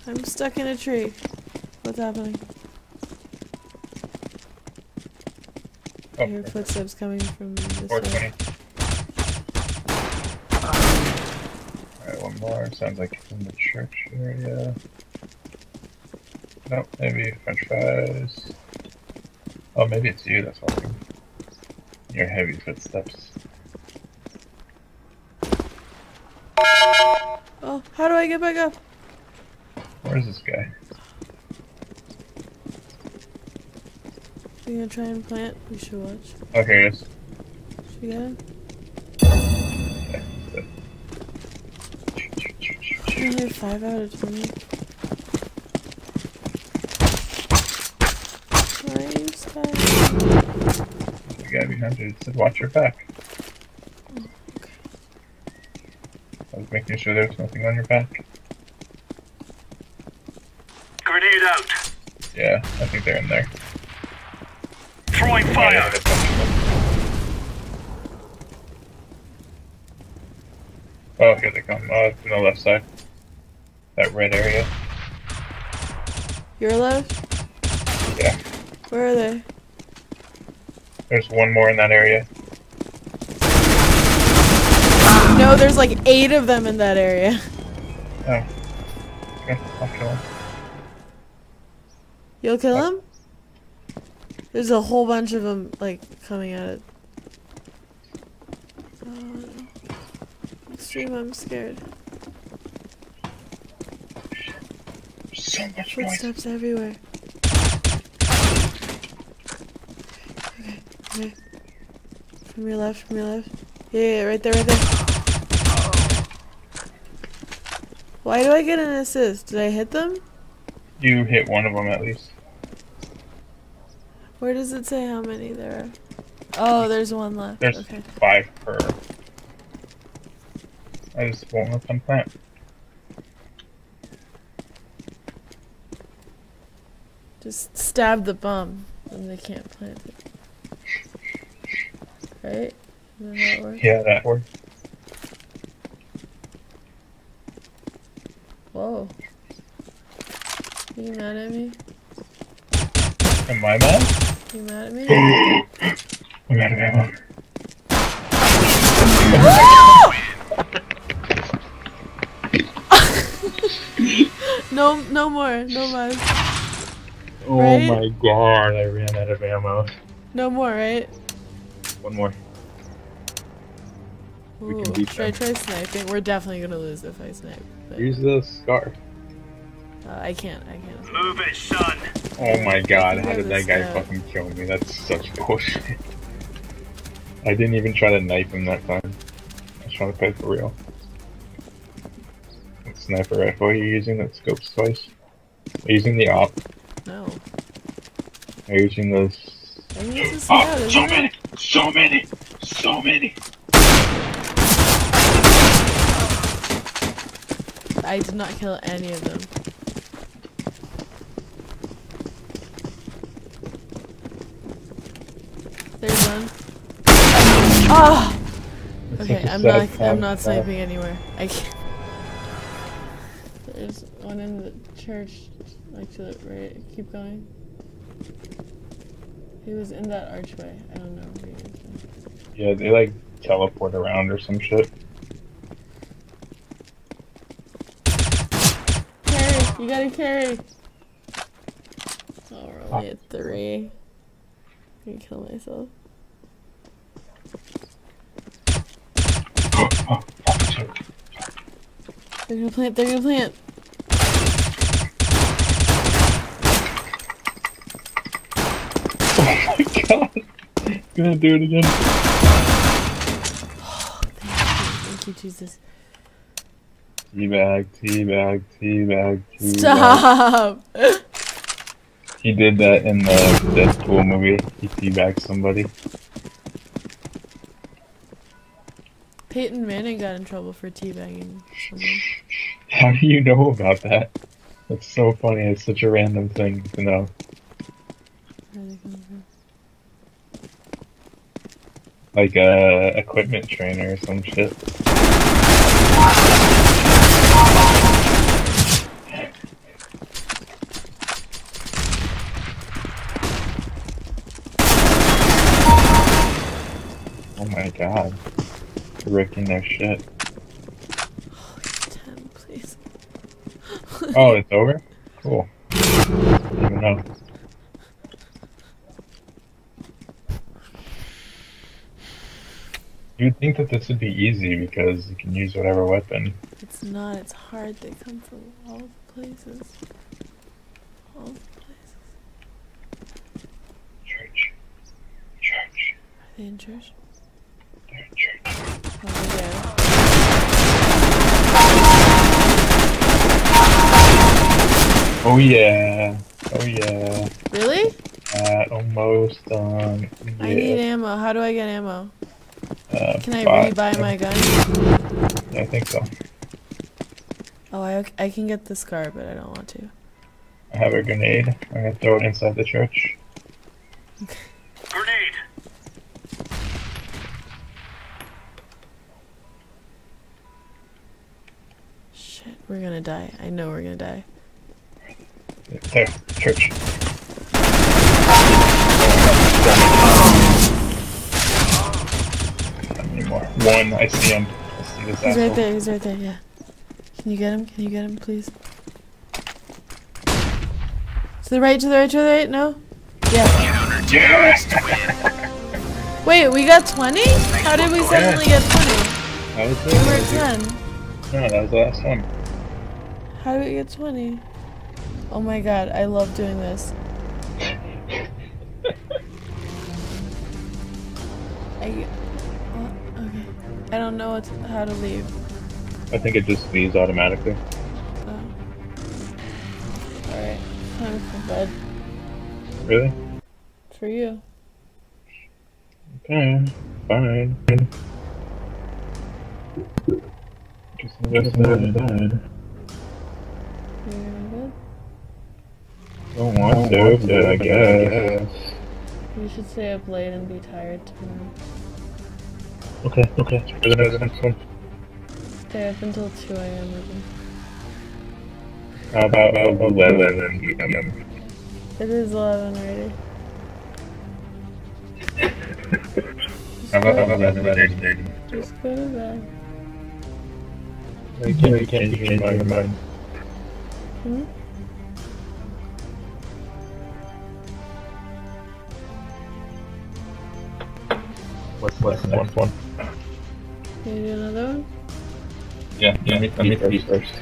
I'm stuck in a tree. What's happening? I Oh, hear footsteps coming from this way. Alright, one more. Sounds like it's in the church area. Nope, maybe french fries. Oh, maybe it's you that's walking. Your heavy footsteps. Oh, how do I get back up? Where's this guy? You gonna try and plant? We should watch. Oh, here he is. Should we get him? Yeah, he's I only have 5 out of 20. Why are you stuck? The guy behind you said, watch your back. I was making sure there was nothing on your back. Grenade out. Yeah, I think they're in there. Throwing fire. Oh, here they come. Oh, it's on the left side. That red area. You're alive? Yeah. Where are they? There's one more in that area. No, there's like 8 of them in that area. Oh. Okay, I'll kill him. You'll kill him? Uh, There's a whole bunch of them, like, coming at it. No. Xtream, I'm scared. So much noise. Footsteps everywhere. Okay, okay. From your left, from your left. Yeah, yeah, right there, right there. Why do I get an assist? Did I hit them? You hit one of them at least. Where does it say how many there are? Oh, there's one left. There's Okay. five per. I just won't let them plant. Just stab the bum, and they can't plant it. Right? That how it works? Yeah, that works. Whoa. Are You mad at me? Am I mad? You mad at me? I'm out of ammo. no, no more. No more. Oh Right? my god, I ran out of ammo. No more, right? One more. We can Ooh, beat should I them. try sniping? We're definitely gonna lose if I snipe. But, Use the scar. uh, I can't. I can't. Move it, son. Oh my god, how did that guy fucking kill me? That's such bullshit. *laughs* I didn't even try to knife him that time. I was trying to play for real. What sniper rifle are you using that scopes twice? Are you using the AWP? No. Are you using those? I think it's a Oh, so it? many! So many! So many! I did not kill any of them. There's one. Oh! *sighs* Okay, *laughs* I'm not. I'm not sniping anywhere. I can't. There's one in the church, like to the right. Keep going. He was in that archway. I don't know where he is. Yeah, they like teleport around or some shit. Carry! You gotta carry! Oh, only at three. I'm gonna kill myself. Oh. They're gonna plant. They're gonna plant. Oh my god! I'm Gonna do it again. Thank you, Jesus. Teabag, teabag, teabag, teabag. Stop. He did that in the Deadpool movie. He teabagged somebody. Peyton Manning got in trouble for teabagging someone. How do you know about that? That's so funny. It's such a random thing to know. Like a equipment trainer or some shit. Oh my god. Wrecking their shit. Oh, ten, please. Oh, it's over? Cool. Even know. You'd think that this would be easy because you can use whatever weapon. It's not. It's hard. They come from all places. All places. Church. Church. Are they in church? They're in church. Oh, yeah. Oh yeah. Oh yeah. Really? Uh, almost done. Yeah. I need ammo. How do I get ammo? uh, Can I five. rebuy my gun? Yeah, I think so. Oh, I, I can get the scar, but I don't want to. I have a grenade. I'm gonna throw it inside the church. *laughs* Grenade. Shit, we're gonna die. I know we're gonna die. There, church. One, I see him. I see this He's right there. He's right there. Yeah. Can you get him? Can you get him, please? To the right. To the right. To the right. No. Yeah. Yes! Wait, we got 20? How did we suddenly get 20? That was We were at 10. No, that was the last one. How do we get 20? Oh my god, I love doing this. I. what? Okay. I don't know what to, how to leave. I think it just leaves automatically. Oh. Alright. Time for bed. Really? For you. Okay, fine. Just just go to bed. Don't want to, but I guess. You should stay up late and be tired tomorrow. Okay, okay. For the next- next one. Stay up until 2 a.m. with me. How about 11 p.m.? It is 11 already. *laughs* How about 11 Just go to bed. I can't, I can't change my mind. Hmm? What's, what's the next one? Can you do another one? Yeah, yeah, let me tell you first.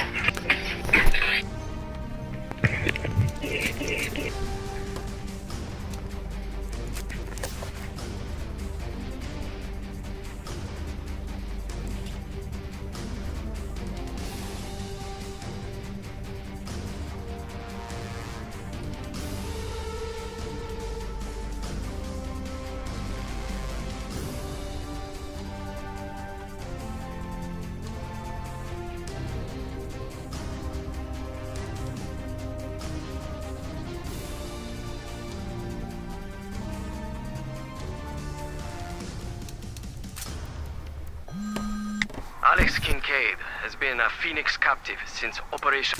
Phoenix captive since Operation.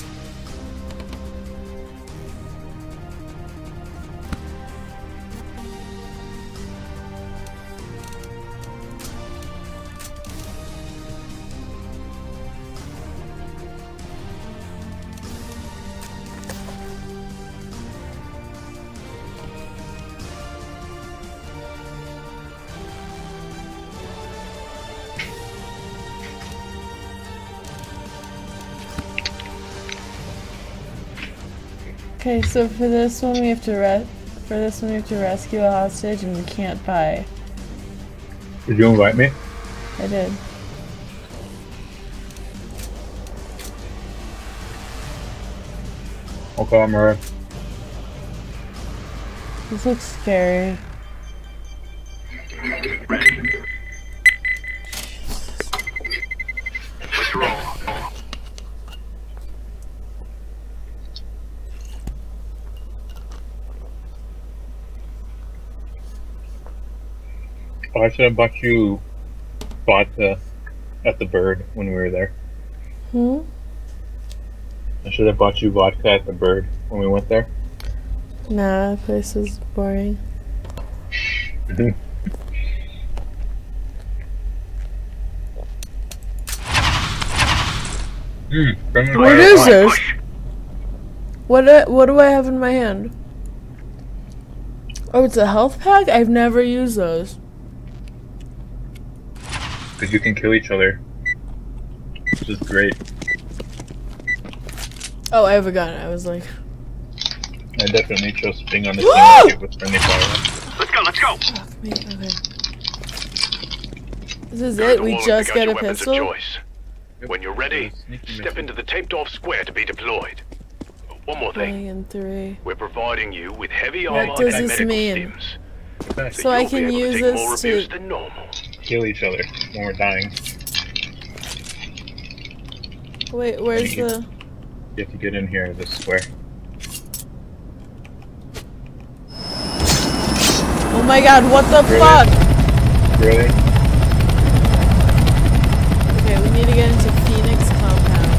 Okay, so for this one we have to re- for this one we have to rescue a hostage and we can't buy. Did you invite me? I did. Okay, I'm ready. This looks scary. I should have bought you vodka at the bird when we were there. Hmm? I should have bought you vodka at the bird when we went there. Nah, that place is boring. *laughs* Mm, What is this? What do, what do I have in my hand? Oh, it's a health pack? I've never used those. Because you can kill each other. Which is great. Oh, I have a gun. I was like, I definitely chose being on the *gasps* team with friendly fire. Let's go, let's go. fuck me. Okay. This is it? We just get got a your weapons of pistol? choice. When you're ready, step into the taped off square to be deployed. One more thing. Three and three. We're providing you with heavy What armor does and this medical mean? stims. So I can use this to- abuse than normal. Kill each other when we're dying. Wait, where's you- the... You have to get in here, this square. Oh my god, what the Really? fuck? Really? Okay, we need to get into Phoenix compound.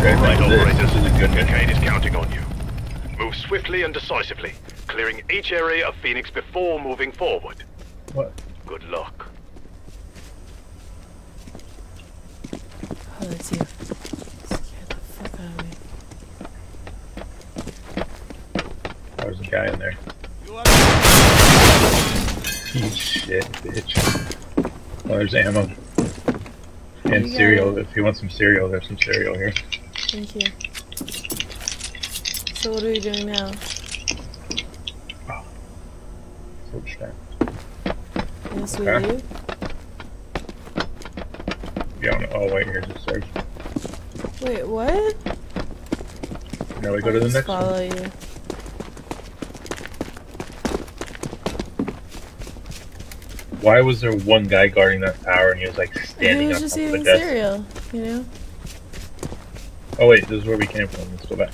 Great. Right, Like this. This is a good mission. Kincaid is counting on you. Move swiftly and decisively, clearing each area of Phoenix before moving forward. What? Good luck. Oh, that's you. Scared the fuck out of me. There's a guy in there. Eat shit, bitch. Oh, there's ammo. And cereal. it. If you want some cereal, there's some cereal here. Thank you. So what are we doing now? So shit. Yes, we Okay. leave? Yeah, no- oh wait, here's a search. Wait, what? Now we go I'll to the next one. follow you. Why was there one guy guarding that tower and he was like He standing was up just on the eating desk? cereal, you know? Oh wait, this is where we came from. Let's go back.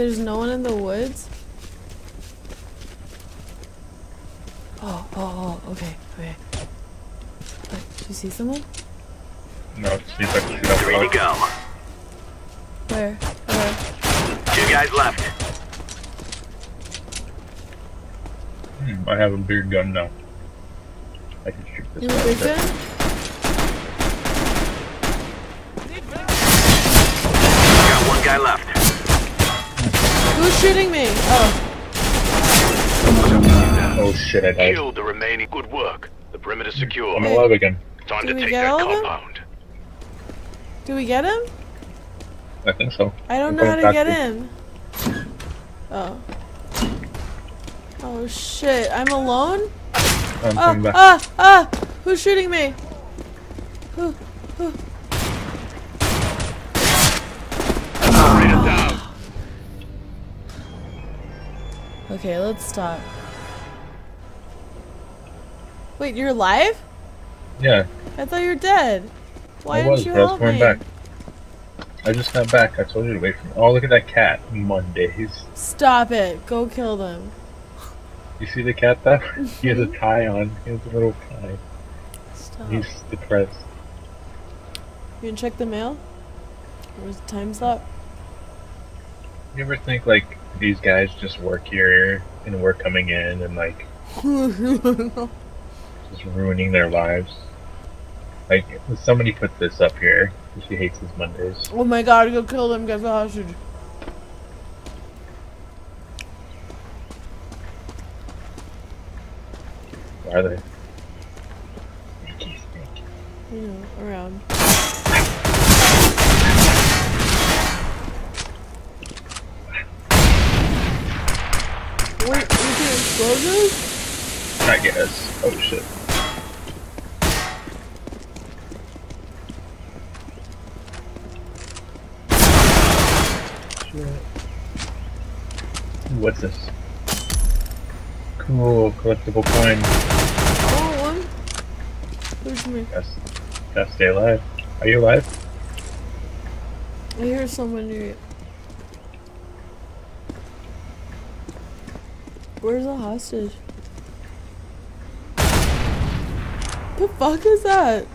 There's no one in the woods? Oh, oh, oh, okay, okay. Wait, did you see someone? No, it seems like we should have Ready to go. Where? Where? Two guys left. Hmm, I have a big gun now. I can shoot this You have a big gun? Got one guy left. Who's shooting me? Oh, Oh shit, I died. Killed the remaining. Good work. The perimeter's secure. I'm alive again. Time Did to take get that all of them? compound. do we get him? I think so. I don't I'm know how to get back in. Oh. Oh shit, I'm alone? I'm Ah, back. ah, ah! Who's shooting me? Who? Who? Okay, let's stop. Wait, you're alive? Yeah, I thought you were dead. Why I didn't you but I was help going me? back. I just got back. I told you to wait for me. Oh, look at that cat. Mondays. Stop it. Go kill them. You see the cat though? *laughs* he has a tie on. He has a little tie. Stop. He's depressed. You gonna check the mail? Was it time slot? You ever think like these guys just work here and we're coming in and like *laughs* just ruining their lives? Like somebody put this up here. She hates his Mondays. oh my god, go kill them, get the hostage. are they? You know, around. Wait, we I guess. Oh shit. What's this? Cool, collectible coin. Oh, one. Where's me? Gotta, gotta stay alive. Are you alive? I hear someone near you. Where's the hostage? The fuck is that?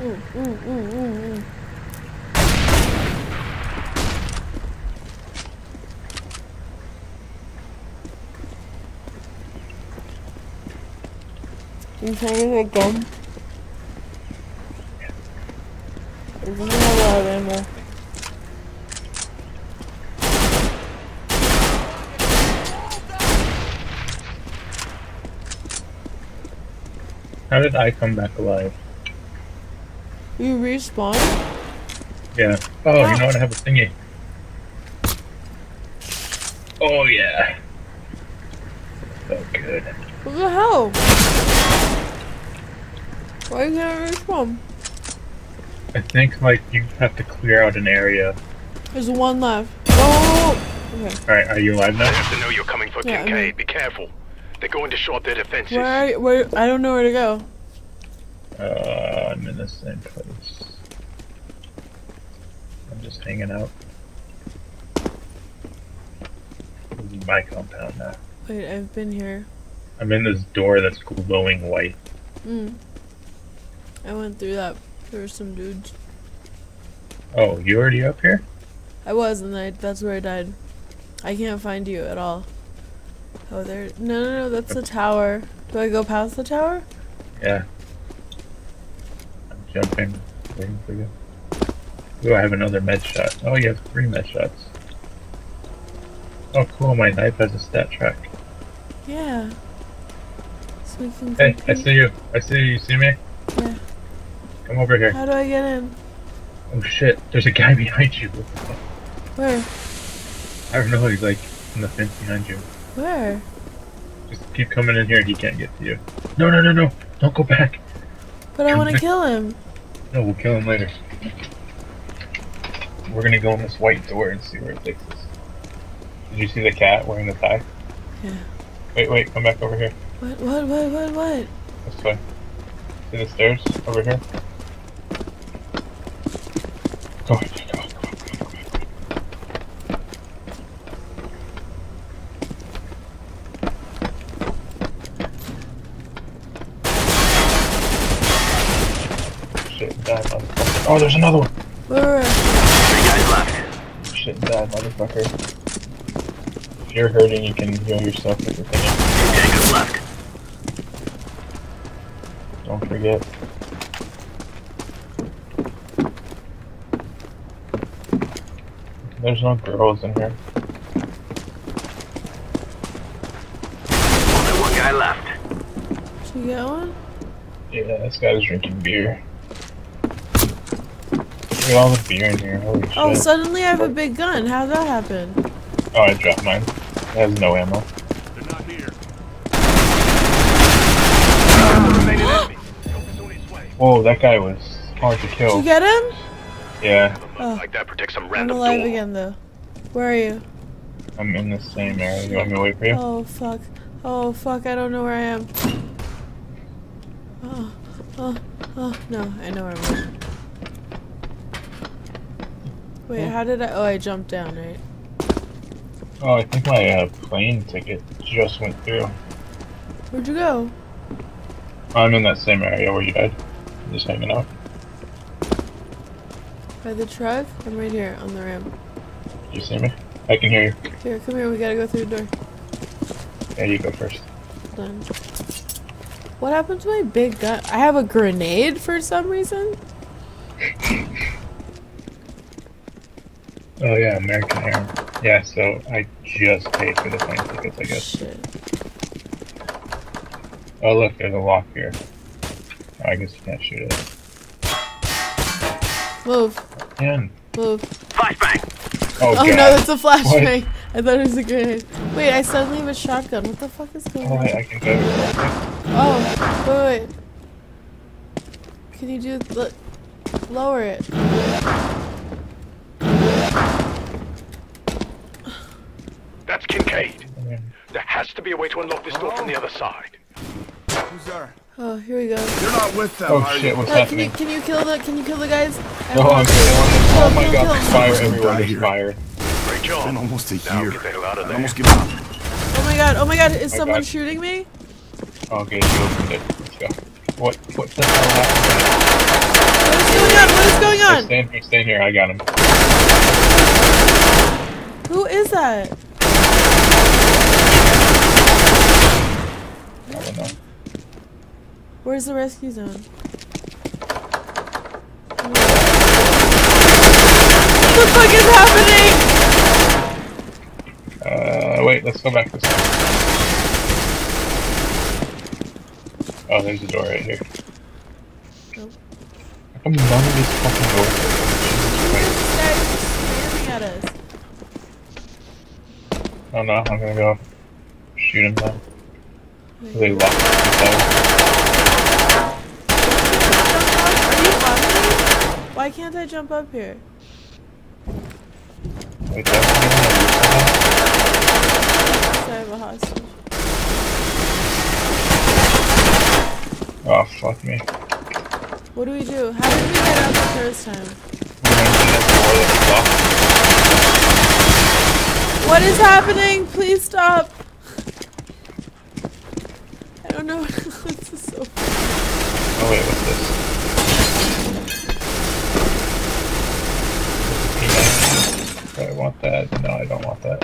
Mm, mm, mm. You trying to get gun? There's not a lot of ammo. How did I come back alive? You respawn? Yeah. Oh, you ah. know what? I have a thingy. Oh yeah. So good. What the hell? Why you can't respawn? I think like you have to clear out an area. There's one left. Oh! Okay. Alright, are you alive I now? have to know you're coming for Yeah, I Kincaid. know. Be careful. They're going to short their defenses. Where are you? Where? I don't know where to go. Uh, I'm in the same place. I'm just hanging out. This is my compound now. Wait, I've been here. I'm in this door that's glowing white. Hmm. I went through that. There were some dudes. Oh, you already up here? I was, and I, that's where I died. I can't find you at all. Oh, there. No, no, no, that's the tower. Do I go past the tower? Yeah. I'm jumping, waiting for you. Ooh, I have another med shot. Oh, you have three med shots. Oh, cool. My knife has a StatTrak. Yeah. So we can Hey, I see you. I see you. You see me? Yeah. Come over here. How do I get in? Oh shit! There's a guy behind you. What the fuck? Where? I don't know. He's like in the fence behind you. Where? Just keep coming in here. He can't get to you. No, no, no, no! Don't go back. But I want to kill him. No, we'll kill him later. We're gonna go in this white door and see where it takes us. Did you see the cat wearing the tie? Yeah. Wait, wait, come back over here. What? What? What? What? What? This way. See the stairs over here? Go, go, go, go, go, go. Shit, bad motherfucker. Oh, there's another one! Where? where? Three guys left. Shit, bad motherfucker. If you're hurting, you can heal yourself with your thing. Two left. Don't forget. There's no girls in here. Only one guy left. Did you get one? Yeah, this guy's drinking beer. Look at all the beer in here. Holy oh, shit. Oh, suddenly I have a big gun. How'd that happen? Oh, I dropped mine. It has no ammo. They're not here. Help is on its way. Whoa, that guy was hard to kill. Did kill. you get him? Yeah, A mug Oh. like that protects some I'm alive door. again though. Where are you? I'm in the same area. You want me to wait for you? Oh fuck. Oh fuck, I don't know where I am. Oh, oh, oh, no, I know where I'm at. Wait, how did I? Oh, I jumped down, right? Oh, I think my uh, plane ticket just went through. Where'd you go? I'm in that same area where you died. I'm just hanging out. By the truck? I'm right here on the ramp. Did you see me? I can hear you. Here, come here, we gotta go through the door. Yeah, you go first. Done. What happened to my big gun? I have a grenade for some reason? Oh yeah, American Air. Yeah, so I just paid for the plane tickets, I guess. Shit. Oh look, there's a lock here. Oh, I guess you can't shoot it. Move. Can. Move. Flashbang! Oh, Oh god. no, that's a flashbang. I thought it was a grenade. Wait, I suddenly have a shotgun. What the fuck is going Oh, on? wait, I can go. Oh, wait, wait. Can you do the lower it? That's Kincaid. There has to be a way to unlock this door from the other side. Who's there? Oh, here we go. You're not with them, Oh shit, you? what's Uh, can you can you kill the can you kill the guys? I No, want I'm to. killing them. Oh Kill, my god, there's fire Someone's gonna everywhere, there's here. fire. Great It's job. been almost a Now year. get the hell out of I almost give up. Oh my god! Oh my god! Is Oh someone God. shooting me? Oh, okay, you opened it. Let's go. What, what the hell happened? What is going on? What is going Here, on? Stand here, stand here, I got him. Who is that? I don't know. Where's the rescue zone? What the fuck is happening? Uh, wait, let's go back this way. Oh, there's a door right here. Nope. How come none of these fucking doors are open? Jesus This guy's staring at us. Oh no, I'm gonna go shoot him now. Wait. They locked us inside. Are you following me? Why can't I jump up here? Wait, that's not even Because I have a hostage. Oh, fuck me. What do we do? How did we get out the first time? We're gonna see that door that's locked. What is happening? Please stop. I don't know. *laughs* this is so. Oh wait, what's this? P90. Do I want that? No, I don't want that.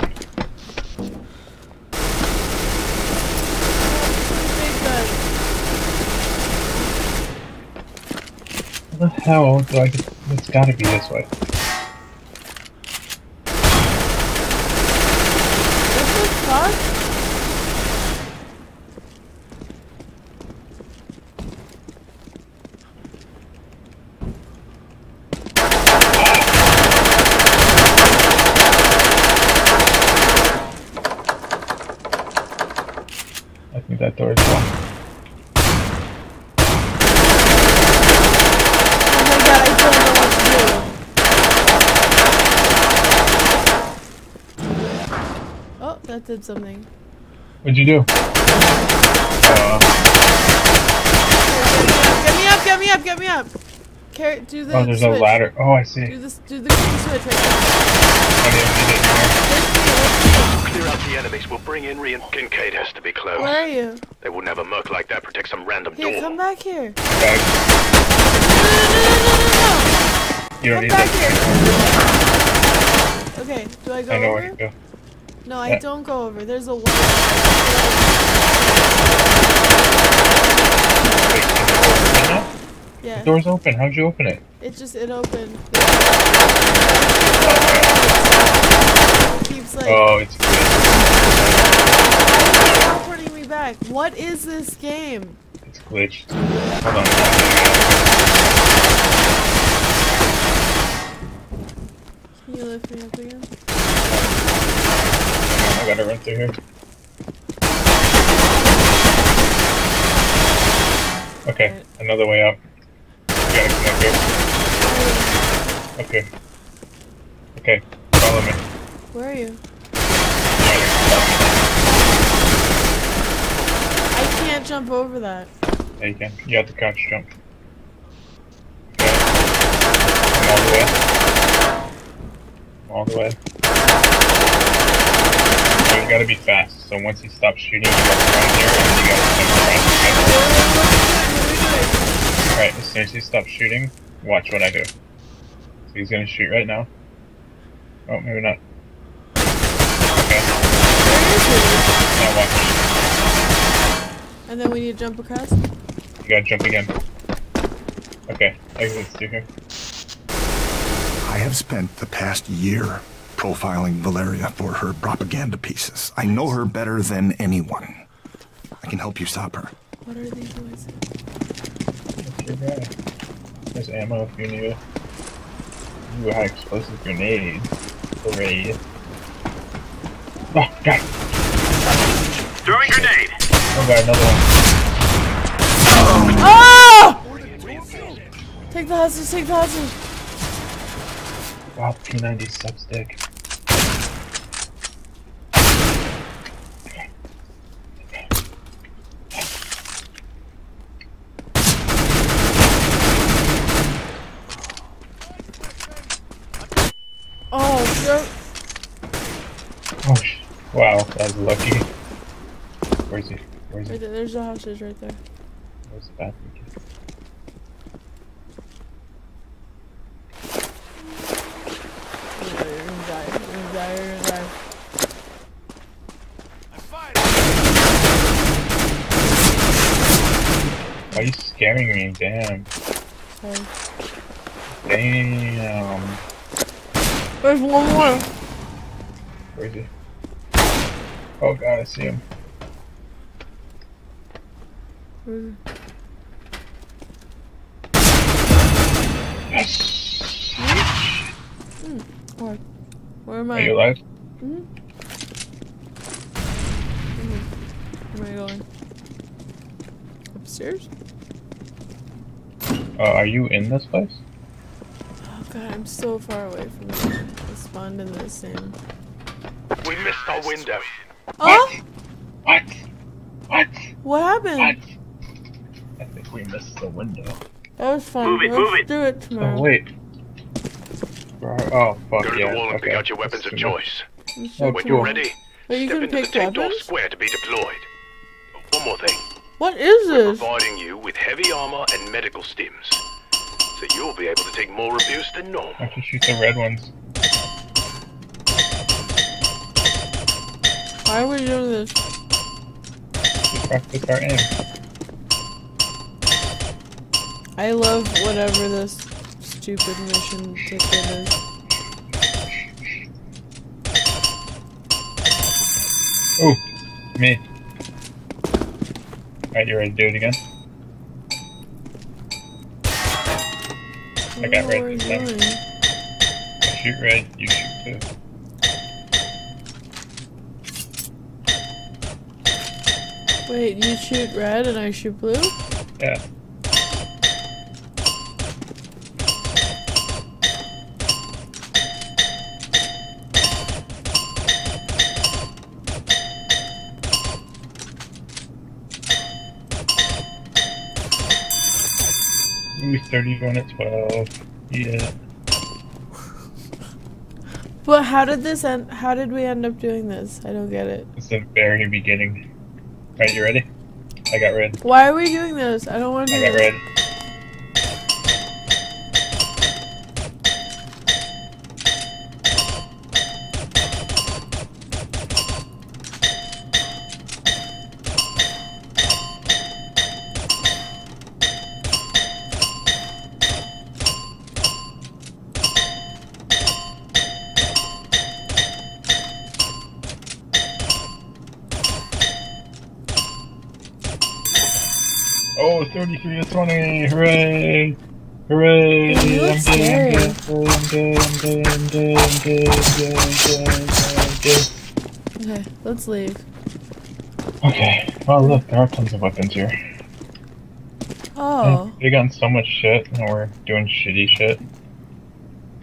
The hell do I get? It's gotta be this way. What the fuck? I think that door is locked. Oh my god, I don't know what to do. Oh, that did something. What'd you do? Uh, Get me up, get me up, get me up! Carry, do the oh, there's switch. a ladder. Oh, I see. Do this, do the key switch right I didn't need it. Clear out the enemies. We'll bring in Rian. Kincaid has to be there. close. Where are you? They will never murk like that. Protect some random Here, door. come back here. Back. No, no, no, no, no, no, no. You don't Come back that. here. Okay, do I go I know over? where to go. No, I don't go over. There's a wall. Wait, can the door open now? Yeah, The door's open. How'd you open it? it just, it opened. It keeps like, Oh, it's good. why is it teleporting me back? What is this game? It's glitched. Hold on. Can you lift me up again? I gotta run through here. Okay, Right. another way up. You gotta come up here. Okay. Okay, follow me. Where are you? I can't jump over that. There you can. You have to crouch jump. Okay. Come all the way. All the way. So you gotta be fast. So once he stops shooting, you gotta run here and you gotta jump around. Alright, as soon as he stops shooting, watch what I do. So he's gonna shoot right now. Oh, maybe not. Okay, now watch. And then we need to jump across? You gotta jump again. Okay, exits through here. I have spent the past year profiling Valeria for her propaganda pieces. I know her better than anyone. I can help you stop her. What are these noises? Your guy. There's ammo if you need it. Ooh, high explosive grenade. Hooray. Oh, God. Throwing grenade. Oh, God, another one. Oh! Take the hostage, take the hostage. Wow, P90 substick. Oh, lucky. Where is he? Where is he? Right there, there's the houses right there. Where's the bathroom? Why are you scaring me? Damn. Damn. There's one more. Where is he? Oh god, I see him. Where's- Yes! Where? Where am I? Are you alive? Hmm. Where am I going? Upstairs? Uh, are you in this place? Oh god, I'm so far away from it. I spawned in the same. We missed our window. Oh! What? What? What happened? What? I think we missed the window. That was fun. Move it, Let's move it. do it tomorrow. Oh, wait. Oh, fuck Go to yeah. the wall and pick okay. out your weapons of Let's do that. choice. Let's do it Oh, When you're ready, Wait, you step can into the pick taped off weapons? square to be deployed. One more thing. What is this? providing you with heavy armor and medical stims. So you'll be able to take more abuse than normal. I can shoot the red ones. Why are we doing this? Just practice our aim. I love whatever this stupid mission ticket is. Oh, me. Alright, you ready to do it again? I got don't red where this you're time. going. I shoot red, you shoot too. Wait, you shoot red and I shoot blue? Yeah. Ooh, 31 at 12. Yeah. But how did this end? How did we end up doing this? I don't get it. It's the very beginning. Alright, you ready? I got red. Why are we doing this? I don't want to I do got red. 33 to 20. Hooray! Hooray! I'm gay, I'm gay, I'm gay, I'm gay, I'm gay, I'm gay, I'm gay, Okay, let's leave. Okay. Well, look, there are tons of weapons here. Oh. We've gotten so much shit, and we're doing shitty shit.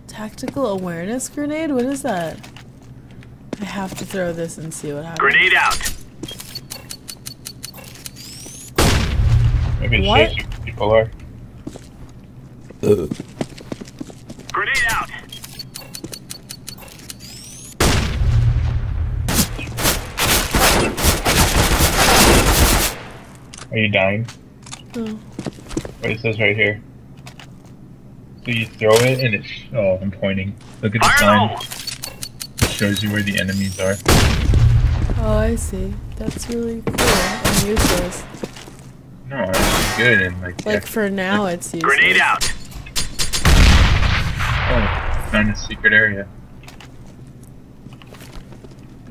Tactical awareness grenade? What is that? I have to throw this and see what happens. Grenade out! Maybe it What? shows you who people are. Grenade out. Are you dying? No. Wait, it says right here. So you throw it, and it. Oh, I'm pointing. Look at the Fire in the sign. It shows you where the enemies are. Oh, I see. That's really cool and useless. No, it's good and like. Like yeah. for now, it's useless. Grenade out. Oh, found a secret area.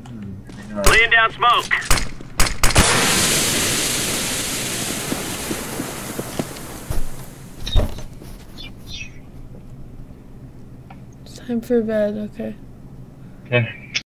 Hmm, Laying down smoke. It's time for bed. Okay. Okay.